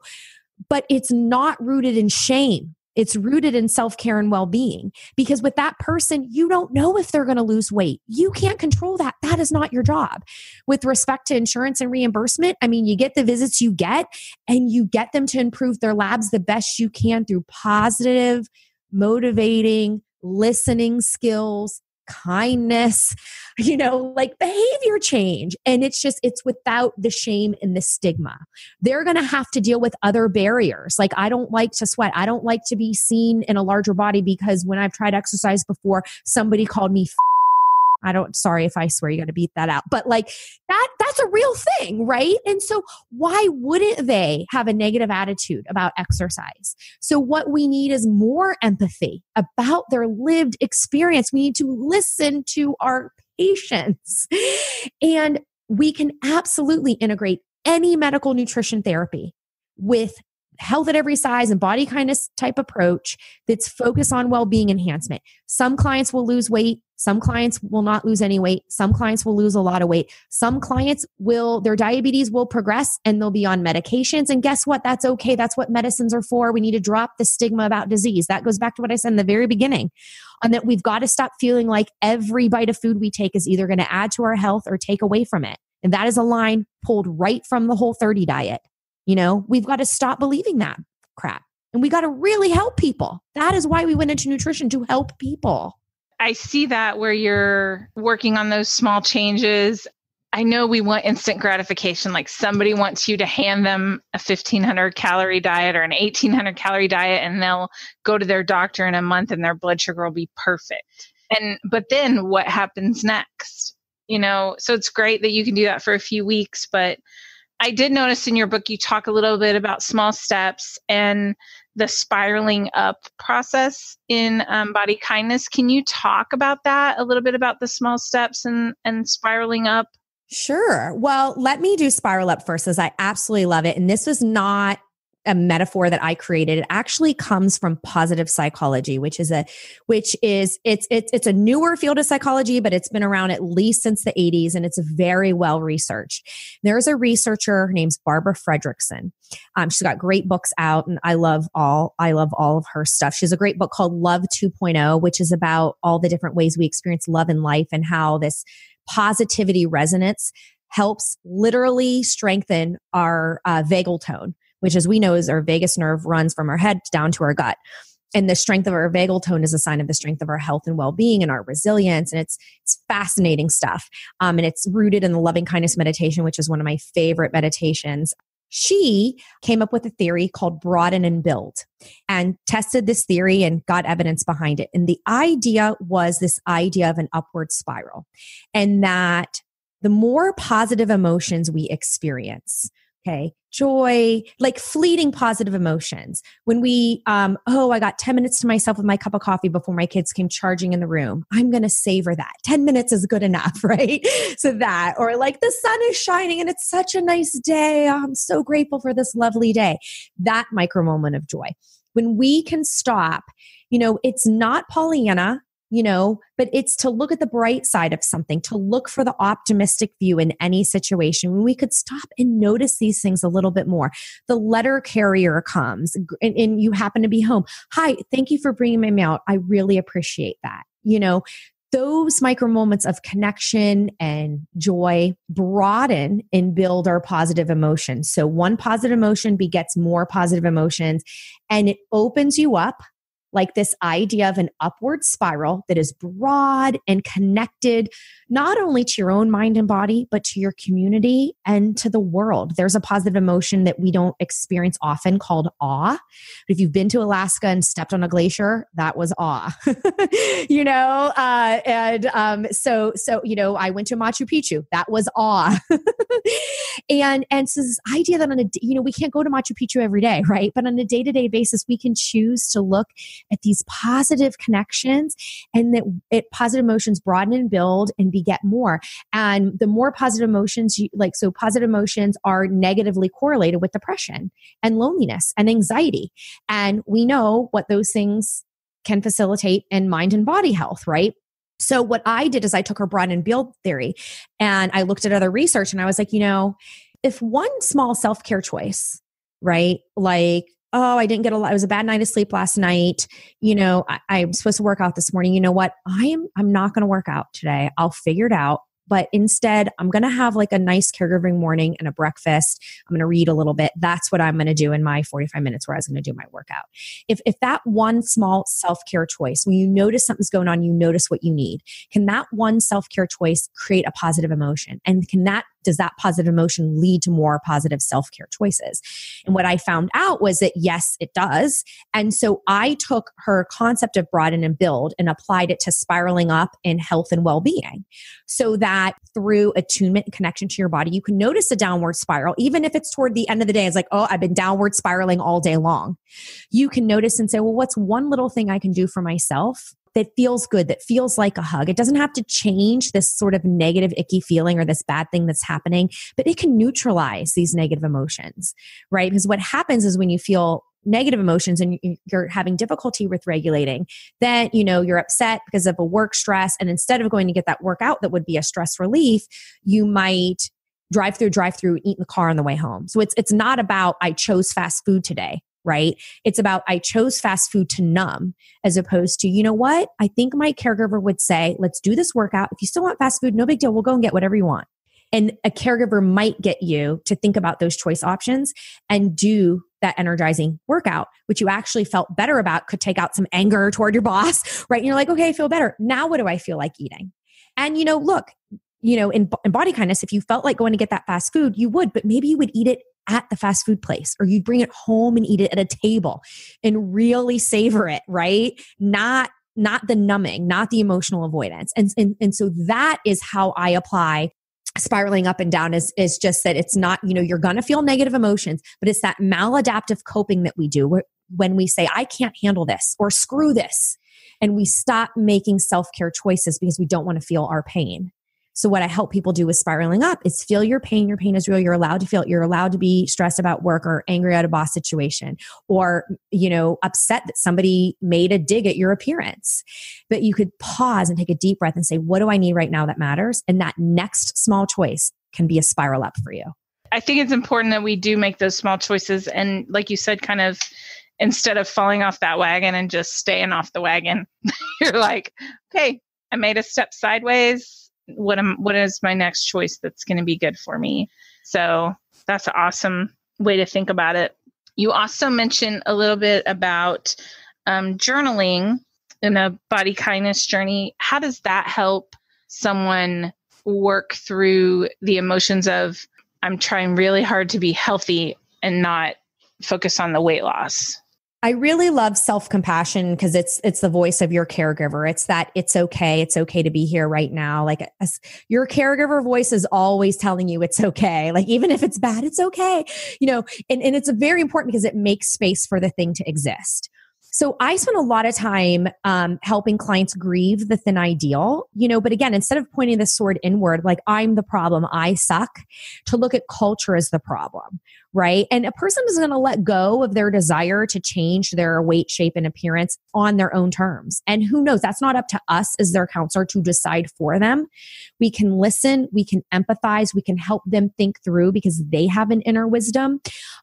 But it's not rooted in shame. It's rooted in self care and well being. Because with that person, you don't know if they're going to lose weight. You can't control that. That is not your job. With respect to insurance and reimbursement, I mean, you get the visits you get and you get them to improve their labs the best you can through positive, motivating, listening skills, kindness, [laughs] you know, like behavior change. And it's just, it's without the shame and the stigma. They're going to have to deal with other barriers. Like, I don't like to sweat. I don't like to be seen in a larger body because when I've tried exercise before, somebody called me. I don't sorry if I swear you got to beat that out. But like that that's a real thing, right? And so why wouldn't they have a negative attitude about exercise? So what we need is more empathy about their lived experience. We need to listen to our patients. And we can absolutely integrate any medical nutrition therapy with health at every size and body kindness type approach that's focused on well-being enhancement. Some clients will lose weight, some clients will not lose any weight, some clients will lose a lot of weight. Some clients will their diabetes will progress and they'll be on medications and guess what? That's okay. That's what medicines are for. We need to drop the stigma about disease. That goes back to what I said in the very beginning. On that we've got to stop feeling like every bite of food we take is either going to add to our health or take away from it. And that is a line pulled right from the whole 30 diet. You know, we've got to stop believing that crap. And we got to really help people. That is why we went into nutrition to help people. I see that where you're working on those small changes. I know we want instant gratification. Like somebody wants you to hand them a 1500 calorie diet or an 1800 calorie diet, and they'll go to their doctor in a month and their blood sugar will be perfect. And, but then what happens next? You know, so it's great that you can do that for a few weeks, but I did notice in your book you talk a little bit about small steps and the spiraling up process in um, body kindness. Can you talk about that a little bit about the small steps and and spiraling up? Sure. Well, let me do spiral up first, as I absolutely love it. And this was not a metaphor that I created. It actually comes from positive psychology, which is a which is it's it's it's a newer field of psychology, but it's been around at least since the 80s and it's very well researched. There's a researcher named Barbara Fredrickson. Um, she's got great books out, and I love all I love all of her stuff. She has a great book called Love 2.0, which is about all the different ways we experience love in life and how this positivity resonance helps literally strengthen our uh, vagal tone which as we know is our vagus nerve runs from our head down to our gut. And the strength of our vagal tone is a sign of the strength of our health and well-being and our resilience and it's it's fascinating stuff. Um, and it's rooted in the loving kindness meditation which is one of my favorite meditations. She came up with a theory called broaden and build and tested this theory and got evidence behind it. And the idea was this idea of an upward spiral and that the more positive emotions we experience okay joy like fleeting positive emotions. When we um oh i got 10 minutes to myself with my cup of coffee before my kids came charging in the room i'm gonna savor that. 10 minutes is good enough [laughs] right? So that or like the sun is shining and it's such a nice day. Oh, i'm so grateful for this lovely day. That micro moment of joy. When we can stop you know it's not pollyanna you know, but it's to look at the bright side of something, to look for the optimistic view in any situation. When we could stop and notice these things a little bit more. The letter carrier comes and, and you happen to be home. Hi, thank you for bringing my mail. I really appreciate that. You know, those micro moments of connection and joy broaden and build our positive emotions. So, one positive emotion begets more positive emotions and it opens you up like this idea of an upward spiral that is broad and connected not only to your own mind and body, but to your community and to the world. There's a positive emotion that we don't experience often called awe. But if you've been to Alaska and stepped on a glacier, that was awe, [laughs] you know? Uh, and um, so, so, you know, I went to Machu Picchu, that was awe. [laughs] and, and so this idea that on a, you know, we can't go to Machu Picchu every day, right? But on a day to day basis, we can choose to look at these positive connections and that it positive emotions broaden and build and beget more. And the more positive emotions you like, so positive emotions are negatively correlated with depression and loneliness and anxiety. And we know what those things can facilitate in mind and body health, right? So what I did is I took her broaden and build theory and I looked at other research and I was like, you know, if one small self-care choice, right? Like oh, I didn't get a lot. It was a bad night of sleep last night. You know, I, I'm supposed to work out this morning. You know what? I am, I'm not going to work out today. I'll figure it out. But instead, I'm going to have like a nice caregiving morning and a breakfast. I'm going to read a little bit. That's what I'm going to do in my 45 minutes where I was going to do my workout. If, if that one small self care choice, when you notice something's going on, you notice what you need, can that one self care choice create a positive emotion? And can that does that positive emotion lead to more positive self-care choices? And what i found out was that yes it does. And so i took her concept of broaden and build and applied it to spiraling up in health and well-being so that through attunement and connection to your body you can notice a downward spiral even if it's toward the end of the day. It's like oh i've been downward spiraling all day long. You can notice and say well what's one little thing i can do for myself that feels good, that feels like a hug. It doesn't have to change this sort of negative, icky feeling or this bad thing that's happening, but it can neutralize these negative emotions, right? Because what happens is when you feel negative emotions and you're having difficulty with regulating then you know you're upset because of a work stress and instead of going to get that workout that would be a stress relief you might drive through drive through eat in the car on the way home so it's it's not about i chose fast food today right? It's about I chose fast food to numb as opposed to, you know what? I think my caregiver would say, let's do this workout. If you still want fast food, no big deal. We'll go and get whatever you want. And a caregiver might get you to think about those choice options and do that energizing workout, which you actually felt better about, could take out some anger toward your boss, [laughs] right? And you're like, okay, I feel better. Now what do I feel like eating? And, you know, look, you know, in, in body kindness, if you felt like going to get that fast food, you would, but maybe you would eat it at the fast food place or you'd bring it home and eat it at a table and really savor it, right? Not not the numbing, not the emotional avoidance. And and, and so that is how I apply spiraling up and down is is just that it's not, you know, you're going to feel negative emotions, but it's that maladaptive coping that we do when we say I can't handle this or screw this and we stop making self-care choices because we don't want to feel our pain. So what I help people do with spiraling up is feel your pain. Your pain is real. You're allowed to feel it. You're allowed to be stressed about work or angry at a boss situation or, you know, upset that somebody made a dig at your appearance. But you could pause and take a deep breath and say, what do I need right now that matters? And that next small choice can be a spiral up for you. I think it's important that we do make those small choices. And like you said, kind of instead of falling off that wagon and just staying off the wagon, [laughs] you're like, okay, I made a step sideways what am what is my next choice that's going to be good for me? So that's an awesome way to think about it. You also mentioned a little bit about um, journaling in a body kindness journey. How does that help someone work through the emotions of i'm trying really hard to be healthy and not focus on the weight loss I really love self-compassion because it's it's the voice of your caregiver. It's that it's okay. It's okay to be here right now. Like your caregiver voice is always telling you it's okay. Like even if it's bad, it's okay. You know, and, and it's very important because it makes space for the thing to exist. So I spend a lot of time um, helping clients grieve the thin ideal, you know, but again, instead of pointing the sword inward, like I'm the problem, I suck, to look at culture as the problem, right? And a person is going to let go of their desire to change their weight, shape, and appearance on their own terms. And who knows, that's not up to us as their counselor to decide for them. We can listen, we can empathize, we can help them think through because they have an inner wisdom.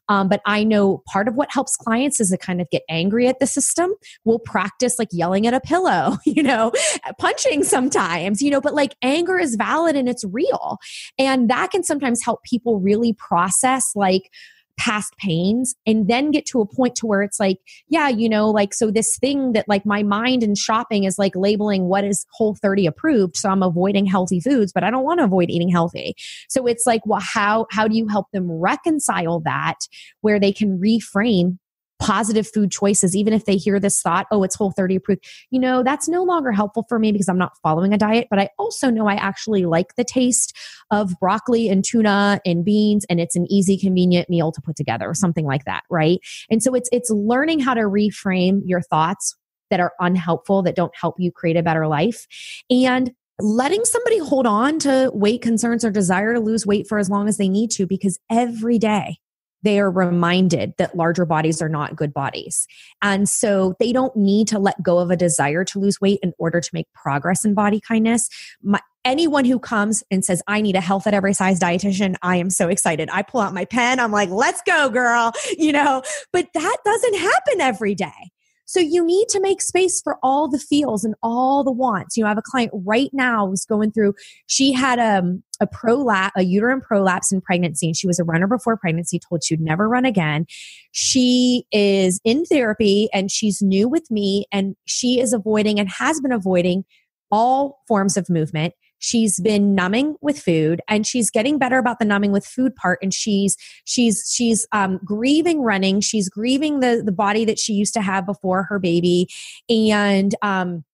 Um, but I know part of what helps clients is to kind of get angry at the system. We'll practice like yelling at a pillow, [laughs] you know, punching sometimes, you know, but like anger is valid and it's real. And that can sometimes help people really process like, past pains and then get to a point to where it's like yeah you know like so this thing that like my mind and shopping is like labeling what is whole 30 approved so i'm avoiding healthy foods but i don't want to avoid eating healthy. So it's like well how how do you help them reconcile that where they can reframe positive food choices, even if they hear this thought, oh, it's whole 30 approved, you know, that's no longer helpful for me because I'm not following a diet. But I also know I actually like the taste of broccoli and tuna and beans, and it's an easy, convenient meal to put together or something like that, right? And so it's it's learning how to reframe your thoughts that are unhelpful, that don't help you create a better life. And letting somebody hold on to weight concerns or desire to lose weight for as long as they need to because every day they are reminded that larger bodies are not good bodies. And so they don't need to let go of a desire to lose weight in order to make progress in body kindness. My, anyone who comes and says, I need a health at every size dietitian, I am so excited. I pull out my pen. I'm like, let's go, girl. [laughs] You know, but that doesn't happen every day. So you need to make space for all the feels and all the wants. You know, I have a client right now who's going through, she had um, a prolapse, a uterine prolapse in pregnancy, and she was a runner before pregnancy, told she'd never run again. She is in therapy and she's new with me and she is avoiding and has been avoiding all forms of movement she's been numbing with food and she's getting better about the numbing with food part and she's she's she's um, grieving running she's grieving the the body that she used to have before her baby and um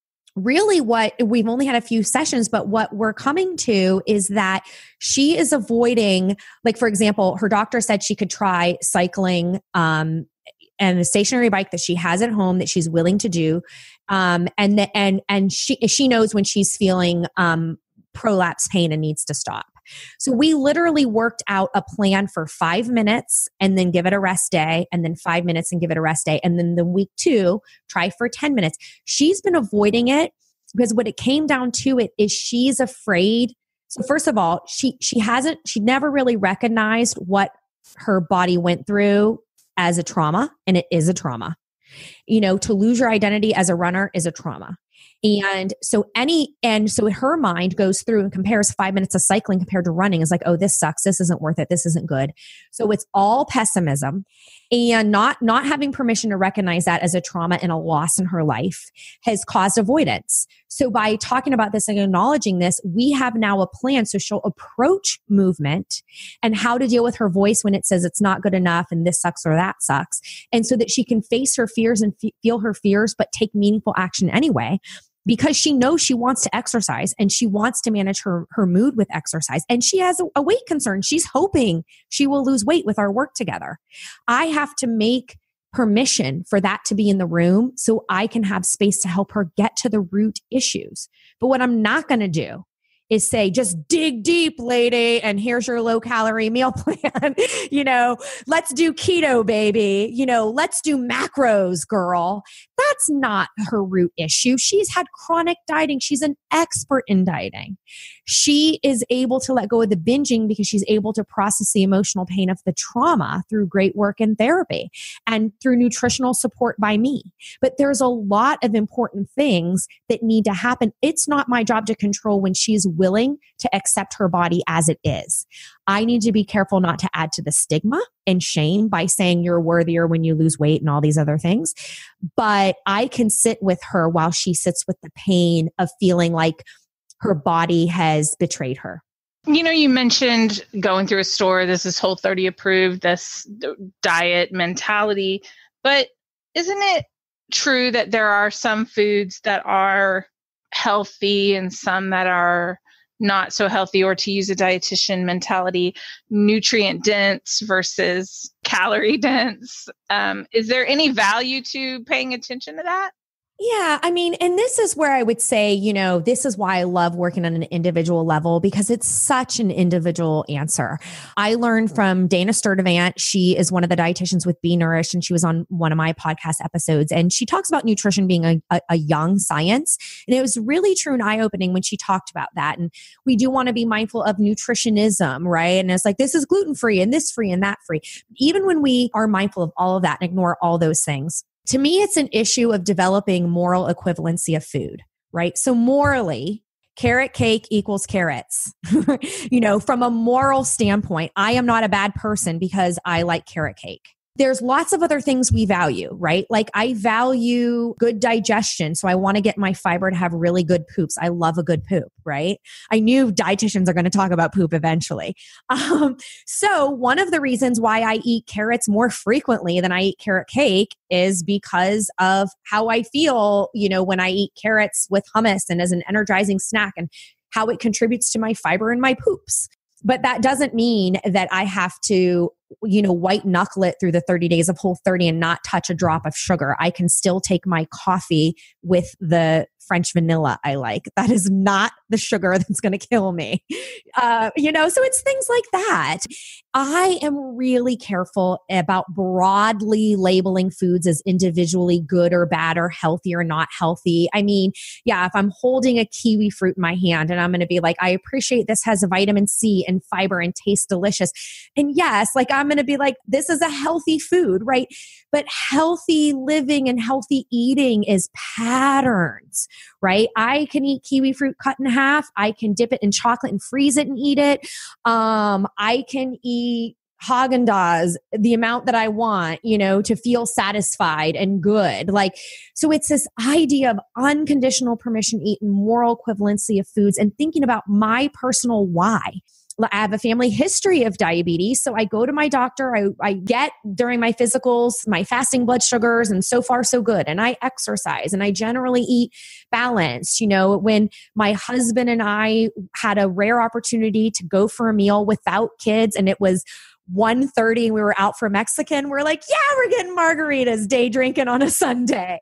really what we've only had a few sessions but what we're coming to is that she is avoiding like for example her doctor said she could try cycling um and the stationary bike that she has at home that she's willing to do um and the, and and she she knows when she's feeling um prolapse pain and needs to stop so we literally worked out a plan for five minutes and then give it a rest day, and then five minutes and give it a rest day. And then the week two, try for 10 minutes. She's been avoiding it because what it came down to it is she's afraid. So first of all, she she hasn't she never really recognized what her body went through as a trauma, and it is a trauma. You know, to lose your identity as a runner is a trauma. And so any and so her mind goes through and compares five minutes of cycling compared to running is like, oh, this sucks. This isn't worth it. This isn't good. So it's all pessimism and not not having permission to recognize that as a trauma and a loss in her life has caused avoidance so by talking about this and acknowledging this we have now a plan so she'll approach movement and how to deal with her voice when it says it's not good enough and this sucks or that sucks and so that she can face her fears and f- feel her fears but take meaningful action anyway because she knows she wants to exercise and she wants to manage her her mood with exercise and she has a, weight concern she's hoping she will lose weight with our work together i have to make permission for that to be in the room so i can have space to help her get to the root issues but what i'm not going to do is say, just dig deep, lady, and here's your low calorie meal [laughs] plan. you know, let's do keto, baby. You know, let's do macros, girl. That's not her root issue. She's had chronic dieting. She's an expert in dieting. She is able to let go of the binging because she's able to process the emotional pain of the trauma through great work and therapy and through nutritional support by me. But there's a lot of important things that need to happen. It's not my job to control when she's willing to accept her body as it is. I need to be careful not to add to the stigma and shame by saying you're worthier when you lose weight and all these other things. But I can sit with her while she sits with the pain of feeling like her body has betrayed her. You know, you mentioned going through a store, this is Whole 30 approved, this uh, diet mentality, but isn't it true that there are some foods that are healthy and some that are not so healthy or to use a dietitian mentality nutrient dense versus calorie [laughs] dense. Um, is there any value to paying attention to that yeah, I mean, and this is where I would say, you know, this is why I love working on an individual level because it's such an individual answer. I learned mm. from Dana Sturdevant. She is one of the dietitians with Be Nourished, and she was on one of my podcast episodes. And she talks about nutrition being a, a, a young science. And it was really true and eye opening when she talked about that. And we do want to be mindful of nutritionism, right? And it's like, this is gluten free and this free and that free. Even when we are mindful of all of that and ignore all those things, to me, it's an issue of developing moral equivalency of food, right? So, morally, carrot cake equals carrots. [laughs] you know, from a moral standpoint, I am not a bad person because I like carrot cake there's lots of other things we value, right? Like I value good digestion. So I want to get my fiber to have really good poops. I love a good poop, right? I knew dietitians are going to talk about poop eventually. [laughs] Um, so one of the reasons why I eat carrots more frequently than I eat carrot cake is because of how I feel, you know, when I eat carrots with hummus and as an energizing snack and how it contributes to my fiber and my poops but that doesn't mean that I have to, you know, white knuckle it through the 30 days of whole 30 and not touch a drop of sugar. I can still take my coffee with the French vanilla I like. That is not the sugar [laughs] that's going to kill me. Uh, you know, so it's things like that. I am really careful about broadly labeling foods as individually good or bad or healthy or not healthy. I mean, yeah, if I'm holding a kiwi fruit in my hand and I'm going to be like, I appreciate this has vitamin C and fiber and tastes delicious. And yes, like I'm going to be like, this is a healthy food, right? But healthy living and healthy eating is patterns, right? I can eat kiwi fruit cut in half. I can dip it in chocolate and freeze it and eat it. Um, I can eat Haagen Dazs the amount that I want, you know, to feel satisfied and good. Like, so it's this idea of unconditional permission to eat and moral equivalency of foods and thinking about my personal why. I have a family history of diabetes. So I go to my doctor, I, I get during my physicals my fasting blood sugars, and so far, so good. And I exercise and I generally eat balanced. You know, when my husband and I had a rare opportunity to go for a meal without kids, and it was 1.30 and we were out for Mexican, we're like, yeah, we're getting margaritas day drinking on a Sunday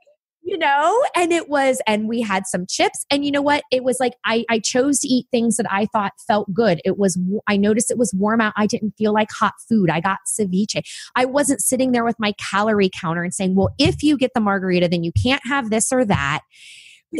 you know and it was and we had some chips. And you know what? It was like i i chose to eat things that i thought felt good. It was i noticed it was warm out. I didn't feel like hot food. I got ceviche. I wasn't sitting there with my calorie counter and saying well if you get the margarita then you can't have this or that.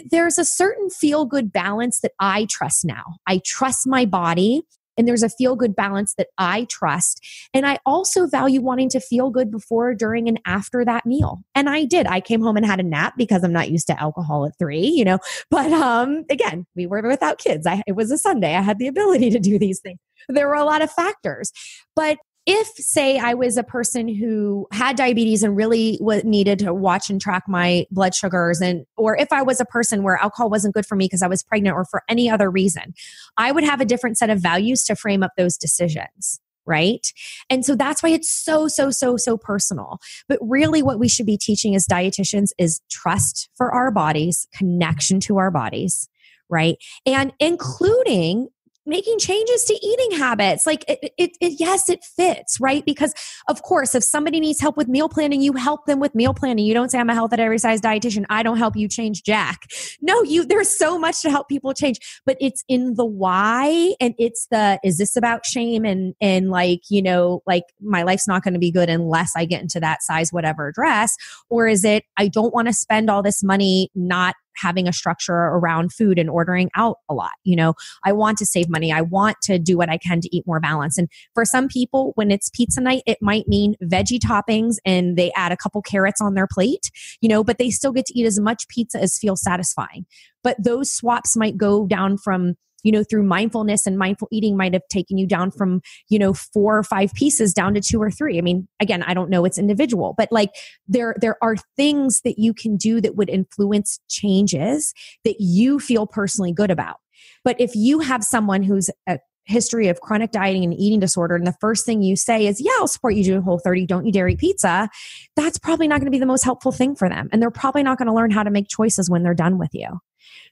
There's a certain feel good balance that I trust now. I trust my body and there's a feel good balance that I trust. And I also value wanting to feel good before, during, and after that meal. And I did. I came home and had a nap because I'm not used to alcohol at three, you know. But um, again, we were without kids. I, it was a Sunday. I had the ability to do these things. There were a lot of factors. But if say i was a person who had diabetes and really needed to watch and track my blood sugars and or if i was a person where alcohol wasn't good for me because i was pregnant or for any other reason i would have a different set of values to frame up those decisions right? And so that's why it's so, so, so, so personal. But really, what we should be teaching as dietitians is trust for our bodies, connection to our bodies, right? And including making changes to eating habits. Like it, it, it, yes, it fits, right? Because of course, if somebody needs help with meal planning, you help them with meal planning. You don't say, I'm a health at every size dietitian. I don't help you change Jack. No, you, there's so much to help people change, but it's in the why. And it's the, is this about shame and, and like, you know, like my life's not going to be good unless I get into that size, whatever dress? Or is it, I don't want to spend all this money not having a structure around food and ordering out a lot. You know, I want to save money. I want to do what I can to eat more balance. And for some people, when it's pizza night, it might mean veggie toppings and they add a couple carrots on their plate, you know, but they still get to eat as much pizza as feels satisfying. But those swaps might go down from you know, through mindfulness and mindful eating might have taken you down from, you know, four or five pieces down to two or three. I mean, again, I don't know, it's individual, but like there, there are things that you can do that would influence changes that you feel personally good about. But if you have someone who's a history of chronic dieting and eating disorder and the first thing you say is yeah i'll support you doing whole 30 don't you dare eat pizza that's probably not going to be the most helpful thing for them and they're probably not going to learn how to make choices when they're done with you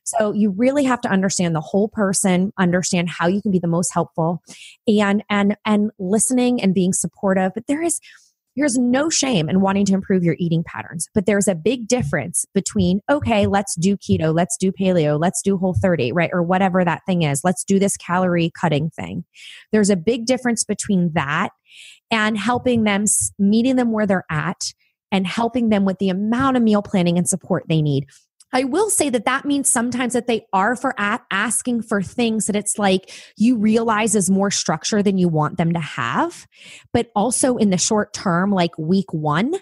so you really have to understand the whole person, understand how you can be the most helpful and and and listening and being supportive. But there is there's no shame in wanting to improve your eating patterns, but there's a big difference between, okay, let's do keto, let's do paleo, let's do whole 30, right? Or whatever that thing is. Let's do this calorie cutting thing. There's a big difference between that and helping them, meeting them where they're at and helping them with the amount of meal planning and support they need. I will say that that means sometimes that they are for asking for things that it's like you realize is more structure than you want them to have. But also in the short term, like week one,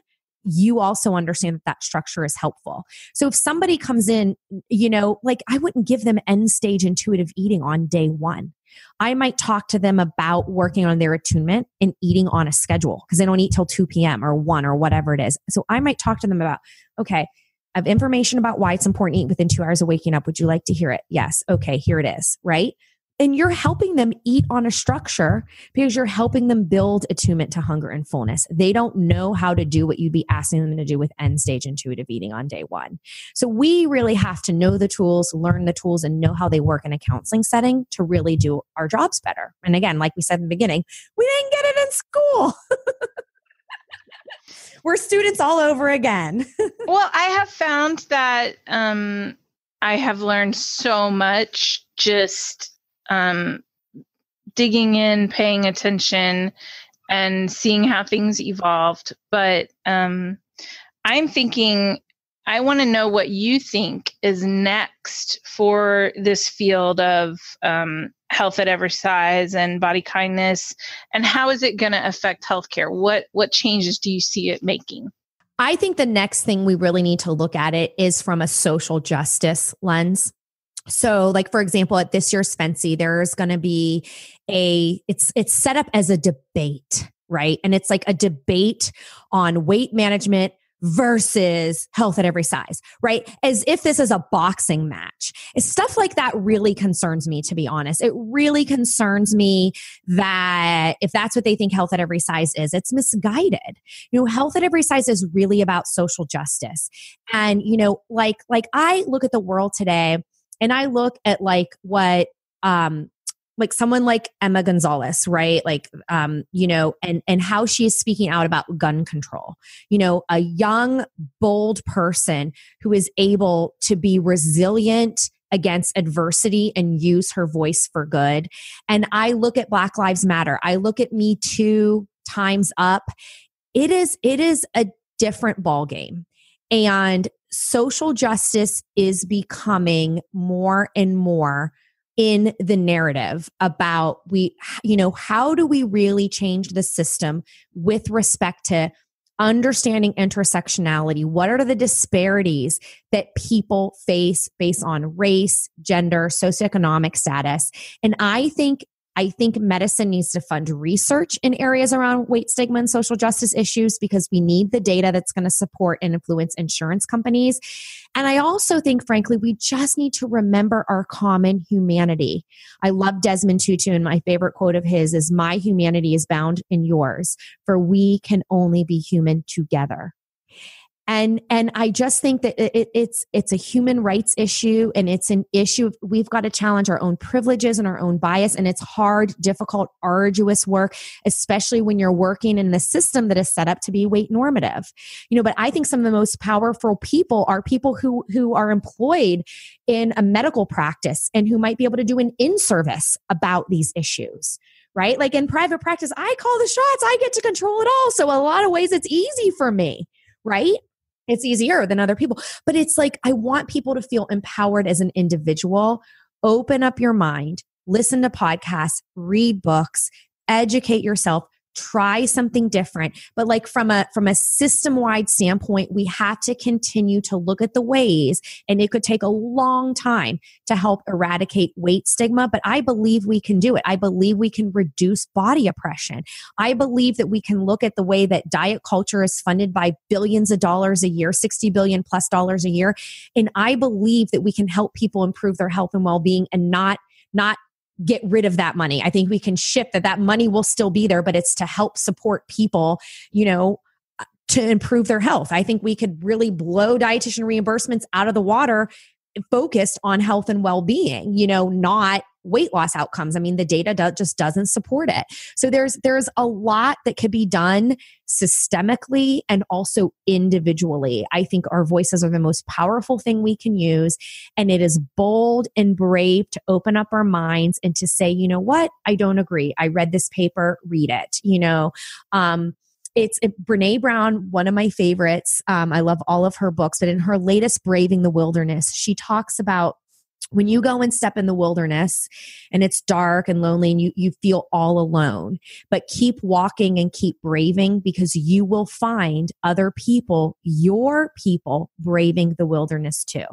you also understand that that structure is helpful. So if somebody comes in, you know, like I wouldn't give them end stage intuitive eating on day one. I might talk to them about working on their attunement and eating on a schedule because they don't eat till 2 p.m. or 1 or whatever it is. So I might talk to them about, okay, I have information about why it's important to eat within two hours of waking up. Would you like to hear it? Yes. Okay, here it is, right? And you're helping them eat on a structure because you're helping them build attunement to hunger and fullness. They don't know how to do what you'd be asking them to do with end stage intuitive eating on day one. So we really have to know the tools, learn the tools, and know how they work in a counseling setting to really do our jobs better. And again, like we said in the beginning, we didn't get it in school. [laughs] we're students all over again. [laughs] well, I have found that um, I have learned so much just um, digging in, paying attention, and seeing how things evolved. But um, I'm thinking I want to know what you think is next for this field of um, health at every size and body kindness, and how is it going to affect healthcare? What what changes do you see it making? I think the next thing we really need to look at it is from a social justice lens. So, like for example, at this year's FNCE, there's going to be a it's it's set up as a debate right? And it's like a debate on weight management versus health at every size, right? As if this is a boxing match. Stuff like that really concerns me, to be honest. It really concerns me that if that's what they think health at every size is, it's misguided. You know, health at every size is really about social justice. And, you know, like, like I look at the world today and I look at like what, um, like someone like Emma Gonzalez, right? Like, um, you know, and and how she is speaking out about gun control. You know, a young, bold person who is able to be resilient against adversity and use her voice for good. And I look at Black Lives Matter. I look at Me Too, Times Up. It is it is a different ball game, and social justice is becoming more and more in the narrative about we you know how do we really change the system with respect to understanding intersectionality? What are the disparities that people face based on race gender socioeconomic status? And i think I think medicine needs to fund research in areas around weight stigma and social justice issues because we need the data that's going to support and influence insurance companies. And I also think, frankly, we just need to remember our common humanity. I love Desmond Tutu, and my favorite quote of his is My humanity is bound in yours, for we can only be human together and and i just think that it, it's it's a human rights issue and it's an issue we've got to challenge our own privileges and our own bias and it's hard difficult arduous work especially when you're working in the system that is set up to be weight normative. You know but i think some of the most powerful people are people who who are employed in a medical practice and who might be able to do an in service about these issues right? Like in private practice i call the shots i get to control it all. So a lot of ways it's easy for me right it's easier than other people. But it's like, I want people to feel empowered as an individual. Open up your mind, listen to podcasts, read books, educate yourself, try something different. But like from a from a system wide standpoint we have to continue to look at the ways and it could take a long time to help eradicate weight stigma but i believe we can do it. I believe we can reduce body oppression. I believe that we can look at the way that diet culture is funded by billions of dollars a year 60 billion plus dollars a year and i believe that we can help people improve their health and well-being and not not get rid of that money. I think we can shift that that money will still be there, but it's to help support people, you know, uh, to improve their health. I think we could really blow dietitian reimbursements out of the water focused on health and well-being, you know, not weight loss outcomes. I mean, the data do, just doesn't support it. So there's there's a lot that could be done systemically and also individually. I think our voices are the most powerful thing we can use and it is bold and brave to open up our minds and to say, you know what? I don't agree. I read this paper, read it. You know, um it's it, Brene Brown, one of my favorites. Um, I love all of her books, but in her latest, Braving the Wilderness, she talks about when you go and step in the wilderness and it's dark and lonely and you, you feel all alone, but keep walking and keep braving because you will find other people, your people, braving the wilderness too.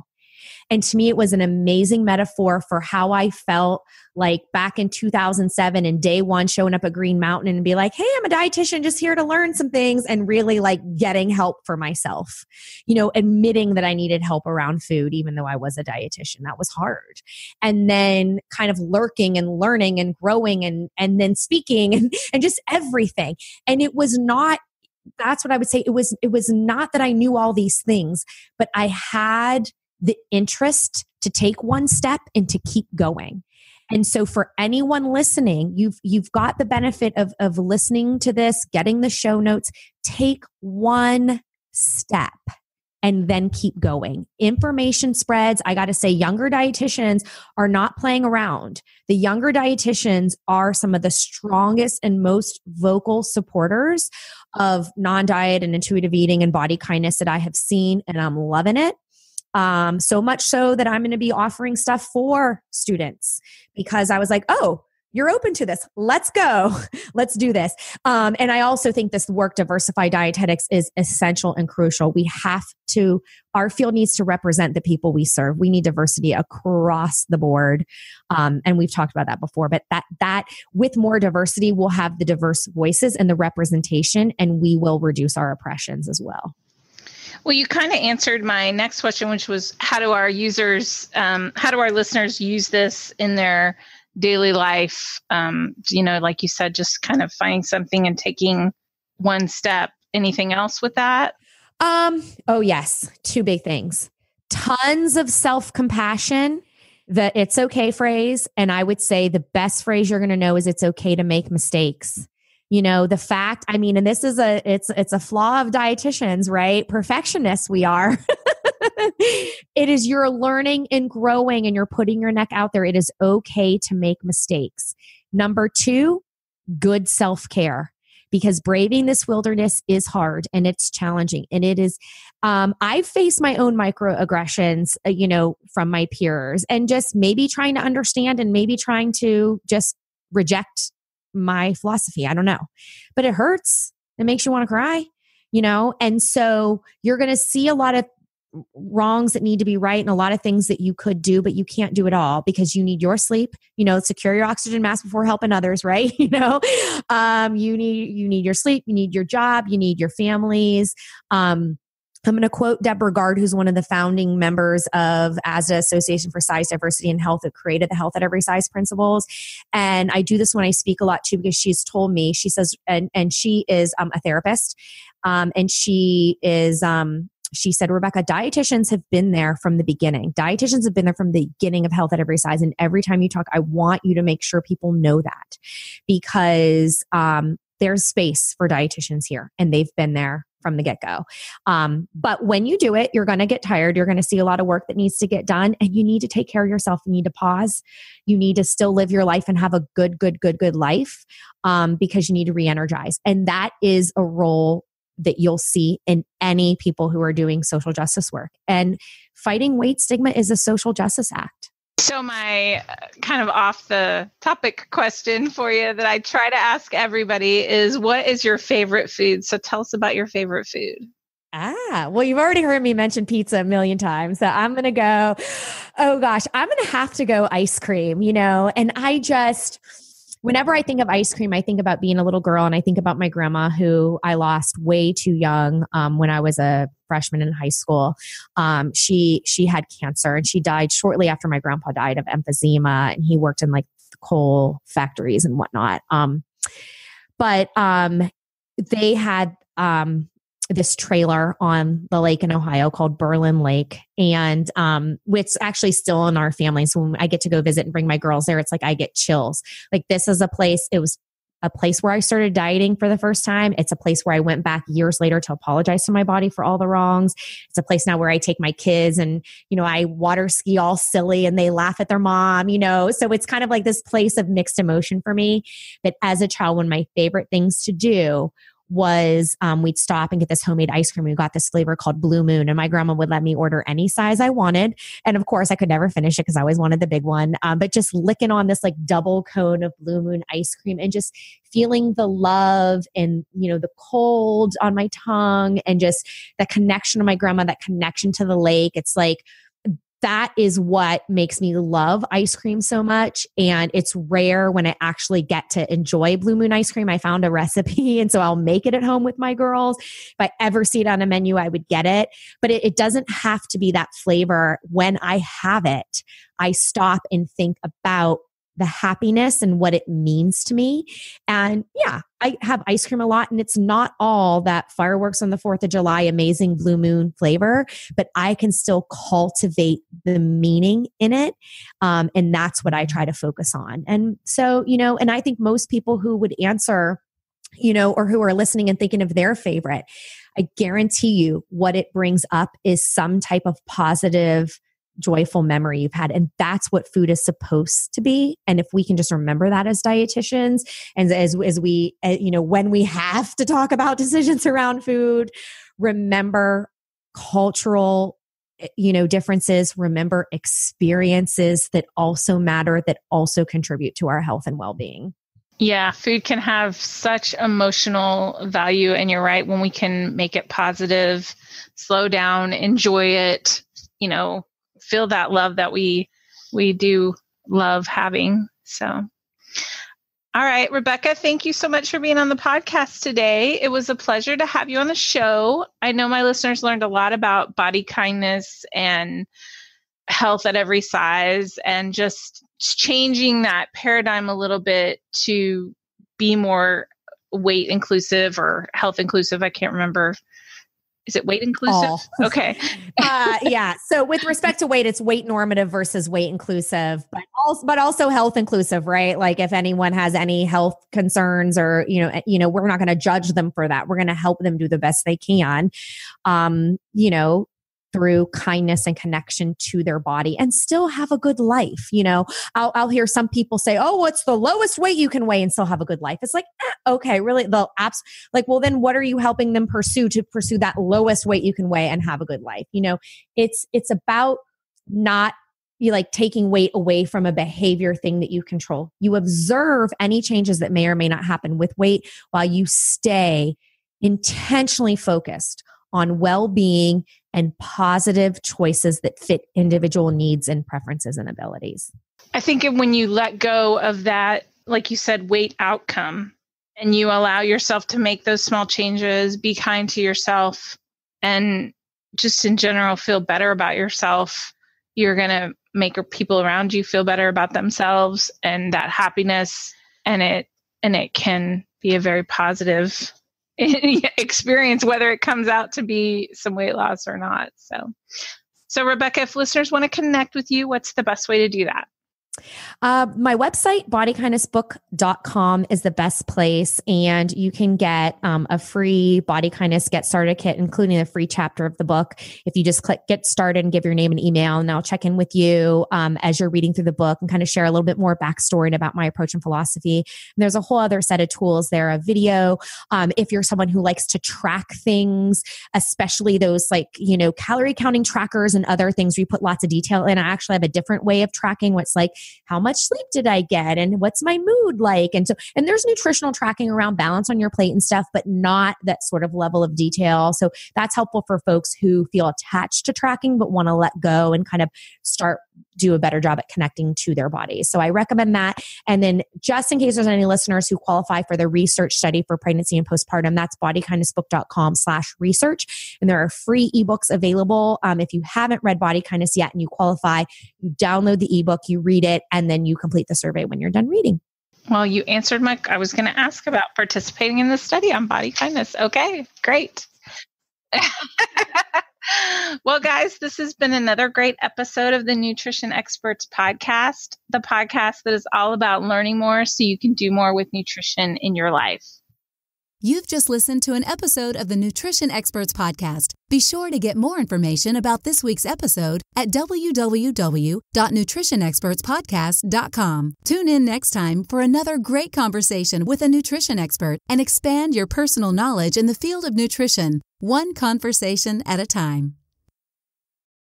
And to me, it was an amazing metaphor for how I felt like back in 2007 and day one showing up at Green Mountain and be like, hey, I'm a dietitian just here to learn some things and really like getting help for myself. You know, admitting that I needed help around food, even though I was a dietitian. That was hard. And then kind of lurking and learning and growing and, and then speaking [laughs] and, and just everything. And it was not that's what I would say. It was it was not that I knew all these things, but I had the interest to take one step and to keep going. And so for anyone listening, you've you've got the benefit of of listening to this, getting the show notes, take one step and then keep going. Information spreads. I got to say, younger dietitians are not playing around. The younger dietitians are some of the strongest and most vocal supporters of non diet and intuitive eating and body kindness that I have seen, and I'm loving it. Um, so much so that I'm going to be offering stuff for students because I was like, oh, you're open to this. Let's go. [laughs] Let's do this. Um, and I also think this work, Diversify Dietetics, is essential and crucial. We have to, our field needs to represent the people we serve. We need diversity across the board. Um, and we've talked about that before, but that, that with more diversity, we'll have the diverse voices and the representation, and we will reduce our oppressions as well. Well, you kind of answered my next question, which was how do our users, um, how do our listeners use this in their daily life? Um, you know, like you said, just kind of finding something and taking one step. Anything else with that? Um, oh yes, two big things. Tons of self-compassion, the it's okay phrase, and I would say the best phrase you're going to know is it's okay to make mistakes you know the fact i mean and this is a it's it's a flaw of dietitians right? Perfectionists we are. [laughs] It is you're learning and growing and you're putting your neck out there. It is okay to make mistakes. Number 2 good self-care because braving this wilderness is hard and it's challenging and it is um, i've faced my own microaggressions uh, you know from my peers and just maybe trying to understand and maybe trying to just reject my philosophy. I don't know. But it hurts. It makes you want to cry, you know? And so you're going to see a lot of wrongs that need to be right and a lot of things that you could do but you can't do it all because you need your sleep you know secure your oxygen mask before helping others right [laughs] you know um you need you need your sleep you need your job you need your families um I'm going to quote Deb Burgard, who's one of the founding members of ASDAH Association for Size Diversity and Health, that created the Health at Every Size principles. And I do this when I speak a lot too, because she's told me, she says, and, and she is um, a therapist, um, and she is, um, she said, Rebecca, dietitians have been there from the beginning. Dietitians have been there from the beginning of health at every size. And every time you talk, I want you to make sure people know that because um, there's space for dietitians here and they've been there from the get go. Um, but when you do it, you're going to get tired. You're going to see a lot of work that needs to get done, and you need to take care of yourself. You need to pause. You need to still live your life and have a good, good, good, good life um, because you need to re energize. And that is a role that you'll see in any people who are doing social justice work. And fighting weight stigma is a social justice act. So, my uh, kind of off the topic question for you that I try to ask everybody is what is your favorite food? So, tell us about your favorite food. Ah, well, you've already heard me mention pizza a million times. So I'm going to go, oh gosh, I'm going to have to go ice cream, you know, and I just, whenever I think of ice cream, I think about being a little girl and I think about my grandma who I lost way too young um, when I was a freshman in high school. Um, she she had cancer and she died shortly after my grandpa died of emphysema and he worked in like coal factories and whatnot. Um, but um, they had um, this trailer on the lake in Ohio called Berlin Lake. And um, it's actually still in our family. So when I get to go visit and bring my girls there, it's like I get chills. Like this is a place, it was a place where I started dieting for the first time. It's a place where I went back years later to apologize to my body for all the wrongs. It's a place now where I take my kids and, you know, I water ski all silly and they laugh at their mom, you know. So it's kind of like this place of mixed emotion for me. But as a child, one of my favorite things to do was um, we'd stop and get this homemade ice cream. We got this flavor called Blue Moon, and my grandma would let me order any size I wanted. And of course, I could never finish it because I always wanted the big one. Um, but just licking on this like double cone of Blue Moon ice cream and just feeling the love and you know the cold on my tongue and just that connection to my grandma, that connection to the lake. It's like that is what makes me love ice cream so much. And it's rare when I actually get to enjoy Blue Moon ice cream. I found a recipe, [laughs] and so I'll make it at home with my girls. If I ever see it on a menu, I would get it. But it, it doesn't have to be that flavor. When I have it, I stop and think about the happiness and what it means to me. And yeah, I have ice cream a lot, and it's not all that fireworks on the 4th of July, amazing blue moon flavor, but I can still cultivate the meaning in it. Um, and that's what I try to focus on. And so, you know, and I think most people who would answer, you know, or who are listening and thinking of their favorite, I guarantee you what it brings up is some type of positive joyful memory you've had. And that's what food is supposed to be. And if we can just remember that as dietitians and as, as we, uh, you know, when we have to talk about [laughs] decisions around food, remember cultural eh, you know, differences, remember experiences that also matter, that also contribute to our health and well being. Yeah, food can have such emotional value. And you're right, when we can make it positive, slow down, enjoy it, you know, feel that love that we we do love having. So all right, Rebecca, thank you so much for being on the podcast today. It was a pleasure to have you on the show. I know my listeners learned a lot about body kindness and health at every size and just changing that paradigm a little bit to be more weight inclusive or health inclusive. I can't remember. Is it weight inclusive? All. [laughs] Okay. [laughs] uh, yeah. So with respect to weight, it's weight normative versus weight inclusive, but also but also health inclusive, right? Like if anyone has any health concerns or you know, you know, we're not going to judge them for that. We're going to help them do the best they can. Um, you know, through kindness and connection to their body and still have a good life. You know, I'll, I'll hear some people say, Oh, what's the lowest weight you can weigh and still have a good life? It's like, eh, okay, really? The apps, like, well, then what are you helping them pursue to pursue that lowest weight you can weigh and have a good life? You know, it's, it's about not you like taking weight away from a behavior thing that you control. You observe any changes that may or may not happen with weight while you stay intentionally focused on well being and positive choices that fit individual needs and preferences and abilities. I think when you let go of that, like you said, weight outcome, and you allow yourself to make those small changes, be kind to yourself, and just in general feel better about yourself, you're going to make people around you feel better about themselves and that happiness and it and it can be a very positive [laughs] experience, whether it comes out to be some weight loss or not. So, so Rebecca, if listeners want to connect with you, what's the best way to do that? Uh, my website, bodykindnessbook.com, is the best place. And you can get um, a free body kindness get started kit, including a free chapter of the book. If you just click get started and give your name and email, and I'll check in with you um, as you're reading through the book and kind of share a little bit more backstory and about my approach and philosophy. And there's a whole other set of tools there, a video. Um, if you're someone who likes to track things, especially those like, you know, calorie counting trackers and other things where you put lots of detail in, I actually have a different way of tracking what's like, how much sleep did I get and what's my mood like? And so, and there's nutritional tracking around balance on your plate and stuff, but not that sort of level of detail. So that's helpful for folks who feel attached to tracking but want to let go and kind of start do a better job at connecting to their bodies. So I recommend that. And then just in case there's any listeners who qualify for the research study for pregnancy and postpartum, that's bodykindnessbook.com slash research. And there are free ebooks available. Um, if you haven't read Body Kindness yet and you qualify, you download the ebook, you read it, and then you complete the survey when you're done reading. Well, you answered my, I was going to ask about participating in the study on body kindness. Okay, great. [laughs] well, guys, this has been another great episode of the Nutrition Experts Podcast, the podcast that is all about learning more so you can do more with nutrition in your life. You've just listened to an episode of the Nutrition Experts Podcast. Be sure to get more information about this week's episode at www.nutritionexpertspodcast.com. Tune in next time for another great conversation with a nutrition expert and expand your personal knowledge in the field of nutrition, one conversation at a time.